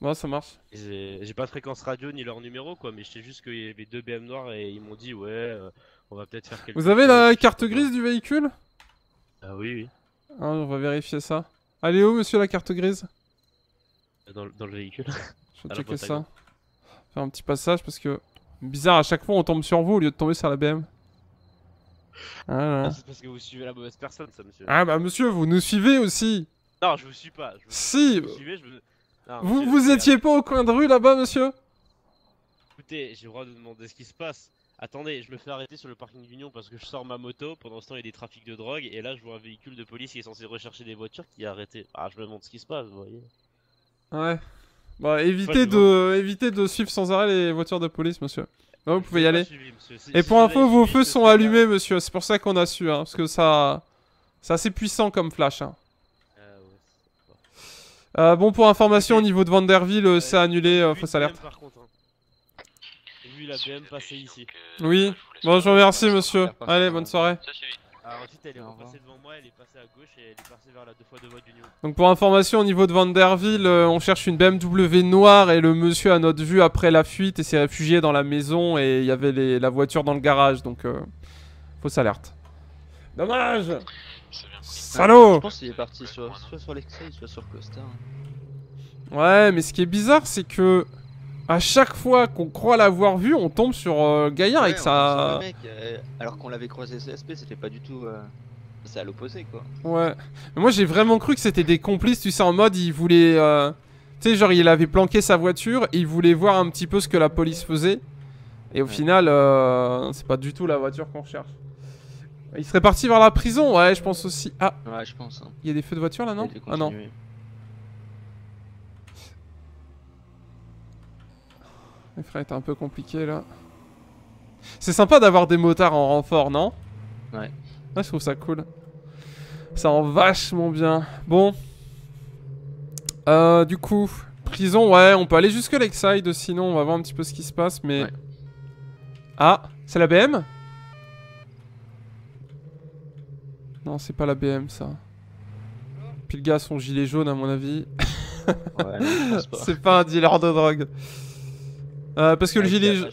S1: Bon, ça marche.
S9: J'ai, pas de fréquence radio ni leur numéro quoi, mais je sais juste qu'il y avait deux BM noirs et ils m'ont dit ouais, euh, on va peut-être faire quelque
S1: Vous avez la carte grise du véhicule?
S9: Ah oui, oui.
S1: Ah, On va vérifier ça. Allez où, monsieur, la carte grise?
S9: Dans, le- dans le véhicule.
S1: Je vais checker ça. Faire un petit passage parce que. Bizarre, à chaque fois on tombe sur vous au lieu de tomber sur la BM.
S9: Ah, c'est parce que vous suivez la mauvaise personne, ça, monsieur.
S1: Ah bah monsieur, vous nous suivez aussi.
S9: Non, je vous suis pas. Je vous...
S1: Si.
S9: Vous me suivez, je me- Non,
S1: Vous,
S9: monsieur,
S1: vous
S9: regarde.
S1: étiez pas au coin de rue là-bas, monsieur?
S9: Écoutez, j'ai le droit de demander ce qui se passe. Attendez, je me fais arrêter sur le parking d'Union parce que je sors ma moto. Pendant ce temps, il y a des trafics de drogue. Et là, je vois un véhicule de police qui est censé rechercher des voitures qui est arrêté. Ah, je me demande ce qui se passe, vous voyez.
S1: Ouais. Bah évitez de, évitez de suivre sans arrêt les voitures de police, monsieur. Non, vous pouvez y aller.
S9: suivi, monsieur. Si-
S1: Et
S9: si
S1: pour info, vos
S9: suivi,
S1: feux sont allumés, monsieur. C'est pour ça qu'on a su, hein, parce que ça, c'est assez puissant comme flash. Hein.
S9: Ah ouais,
S1: Euh, bon, pour information, au niveau de Vanderville, euh, c'est annulé, euh, fausse
S9: le
S1: alerte.
S9: BM, par contre, hein. J'ai vu la BM passer ici.
S1: Oui. Bon, je vous remercie, monsieur. Allez, bonne soirée.
S9: Alors ensuite, elle est repassée devant moi, elle est passée à gauche et elle est passée vers la deux fois deux voies d'Union.
S1: Donc pour information au niveau de Vanderville, euh, on cherche une BMW noire et le monsieur à notre vue après la fuite et s'est réfugié dans la maison et il y avait les- la voiture dans le garage donc euh, fausse alerte. Dommage Salaud
S4: Je pense qu'il est parti sur, soit sur l'Excel, soit sur Costa. hein.
S1: Ouais mais ce qui est bizarre c'est que à chaque fois qu'on croit l'avoir vu on tombe sur euh, Gaillard
S4: Ouais,
S1: avec sa...
S4: mec, euh, alors qu'on l'avait croisé CSP, c'était pas du tout. euh, C'est à l'opposé quoi.
S1: Ouais. Mais moi j'ai vraiment cru que c'était des complices, tu sais, en mode il voulait. euh, Tu sais, genre il avait planqué sa voiture il voulait voir un petit peu ce que la police faisait. Et au final, euh, c'est pas du tout la voiture qu'on cherche. Il serait parti vers la prison, ouais, je pense aussi. Ah,
S4: Ouais, je pense. hein.
S1: il y a des feux de voiture là, non? Ah non. Les frères était un peu compliqué là. C'est sympa d'avoir des motards en renfort, non?
S4: Ouais.
S1: Ouais, je trouve ça cool. Ça rend vachement bien. Bon. Euh, du coup, prison, ouais, on peut aller jusque Lakeside, sinon on va voir un petit peu ce qui se passe, mais...
S4: Ouais.
S1: Ah, c'est la BM Non, c'est pas la BM, ça. Puis le gars son gilet jaune, à mon avis.
S4: Ouais,
S1: c'est pas un dealer de drogue. Euh, parce que le gilet jaune...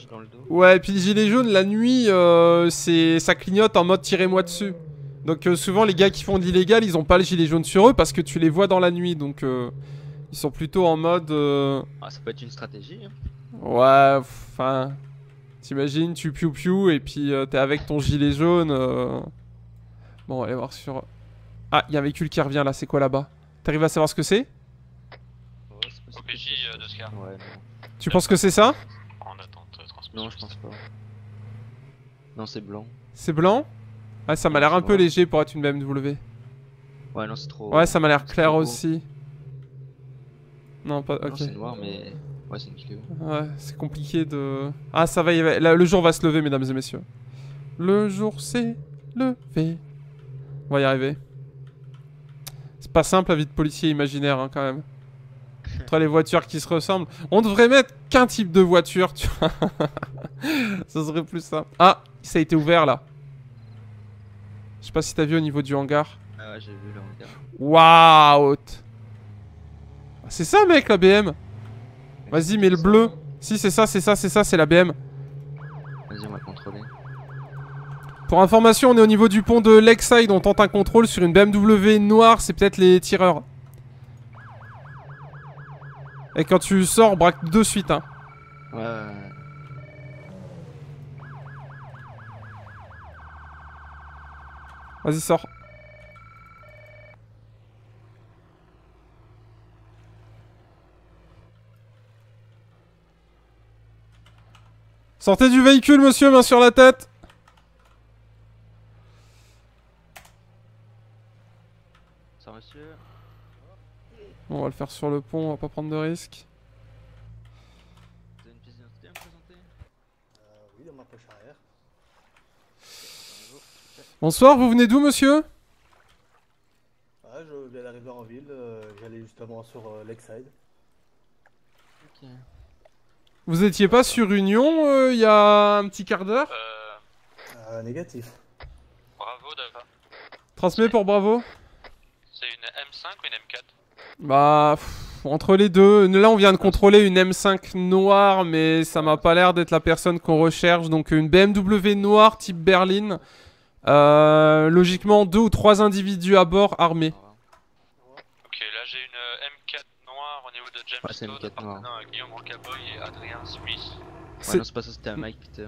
S1: Ouais, et puis le gilet jaune, la nuit, euh, c'est ça clignote en mode tirez-moi dessus. Donc euh, souvent les gars qui font de l'illégal, ils ont pas le gilet jaune sur eux parce que tu les vois dans la nuit. Donc euh, ils sont plutôt en mode euh,
S4: Ah, ça peut être une stratégie. hein.
S1: ouais, enfin t'imagines tu piou piou et puis euh, t'es avec ton gilet jaune. euh, Bon, on va aller voir sur... Ah, il y a un véhicule qui revient là, c'est quoi là-bas? T'arrives à savoir ce que c'est?
S2: OPJ euh, d'Oscar.
S4: Ouais,
S1: Tu penses que c'est ça
S2: En attente, euh, transmission.
S4: non. Je pense pas. Non, c'est blanc.
S1: C'est blanc Ah, ça m'a l'air un peu léger pour être une BMW.
S4: Ouais, non, c'est trop.
S1: Ouais, ça m'a l'air clair aussi. Non, pas...
S4: Non,
S1: Ok.
S4: c'est noir, mais. Ouais, c'est une.
S1: Ouais, c'est compliqué de... Ah, ça va, là, le jour va se lever, mesdames et messieurs. Le jour s'est levé. On va y arriver. C'est pas simple la vie de policier imaginaire, hein, quand même. Les voitures qui se ressemblent. On devrait mettre qu'un type de voiture, tu vois. ça serait plus simple. Ah, ça a été ouvert, là. Je sais pas si t'as vu au niveau du hangar.
S4: Ah ouais, j'ai vu le hangar.
S1: Waouh Ah, C'est ça, mec, la BM Vas-y, mets le bleu. Si, c'est ça, c'est ça, c'est ça, c'est la BM.
S4: Vas-y, on va contrôler.
S1: Pour information, on est au niveau du pont de Lakeside, on tente un contrôle sur une BMW noire, c'est peut-être les tireurs. Et quand tu sors, braque de suite, hein.
S4: Ouais.
S1: Vas-y, sors. Sortez du véhicule, monsieur, main sur la tête.
S4: Ça, monsieur.
S1: Bon, on va le faire sur le pont, on va pas prendre de risques.
S4: Vous avez une pièce d'identité à me présenter?
S11: Oui, dans ma poche arrière.
S1: Bonsoir, vous venez d'où, monsieur?
S11: Ah, je viens d'arriver en ville, euh, j'allais justement sur euh, Lakeside.
S4: Ok.
S1: Vous étiez pas sur Union euh, il y a un petit quart d'heure?
S2: Euh,
S11: Euh, négatif.
S2: bravo Dava.
S1: Transmets pour Bravo.
S2: C'est une M5 ou une M4
S1: Bah, pff, entre les deux. Là, on vient de contrôler une M5 noire, mais ça m'a pas l'air d'être la personne qu'on recherche. Donc, une BMW noire type berline. Euh, logiquement, deux ou trois individus à bord armés.
S2: Ok, là j'ai une euh, M4 noire au niveau de James
S4: Ouais, c'est une
S2: Stone,
S4: M4 noire.
S2: appartenant à Guillaume Rocaboy et Adrien Smith.
S1: C'est-
S4: Ouais, non, c'est pas ça, c'était un Mike Peter.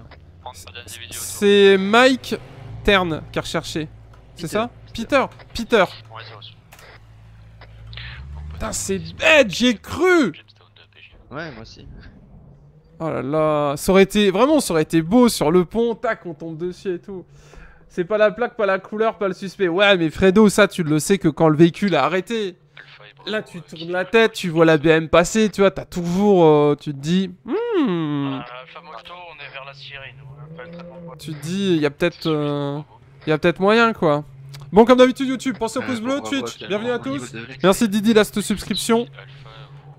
S1: C'est Mike Tern qui a recherché. C'est
S4: Peter,
S1: ça? Peter. Peter.
S2: Ouais, c'est reçu.
S1: Putain, c'est bête, j'y ai cru.
S4: Ouais, moi aussi.
S1: Oh là là, ça aurait été vraiment, ça aurait été beau sur le pont, tac, on tombe dessus et tout. C'est pas la plaque, pas la couleur, pas le suspect. Ouais, mais Fredo, ça, tu le sais que quand le véhicule a arrêté, là, tu
S2: euh,
S1: tournes la tête, tu vois la BM passer, tu vois, t'as toujours, euh, tu te dis, hmm,
S3: Alpha Mojito, on est vers la Syrie, nous. On a pas le traitement de
S1: tu te dis, il y a peut-être, euh, il y a peut-être moyen, quoi. Bon, comme d'habitude, YouTube, pensez au pouce bleu, Twitch, bienvenue à tous. Merci Didi, la cette subscription.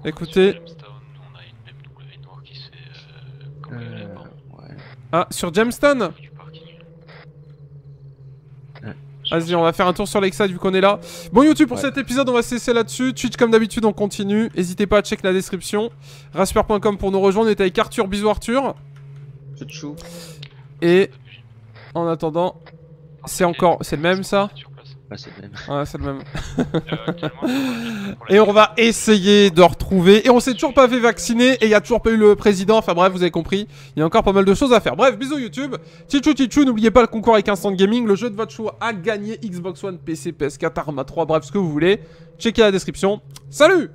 S1: Écoutez.
S2: euh,
S4: Euh.
S1: Ah, sur Jamestown. Vas-y, on va faire un tour sur Lakeside vu qu'on est là. Bon YouTube, pour
S4: Ouais.
S1: cet épisode, on va se laisser là-dessus. Twitch, comme d'habitude, on continue. N'hésitez pas à check la description. Rasper.com pour nous rejoindre. On est avec Arthur. Bisous Arthur.
S4: Chouchou.
S1: Et en attendant, c'est encore... C'est le même ça.
S4: Ouais, c'est le même.
S1: Ouais, c'est le même.
S2: Euh,
S1: Et on va essayer de retrouver. Et on s'est toujours pas fait vacciner. Et il y a toujours pas eu le président. Enfin bref, vous avez compris. Il y a encore pas mal de choses à faire. Bref, bisous YouTube. Tichou Tichou, n'oubliez pas le concours avec Instant Gaming. Le jeu de votre choix à gagner. Xbox One, PC, PS4, Arma 3. Bref, ce que vous voulez. Checkez la description. Salut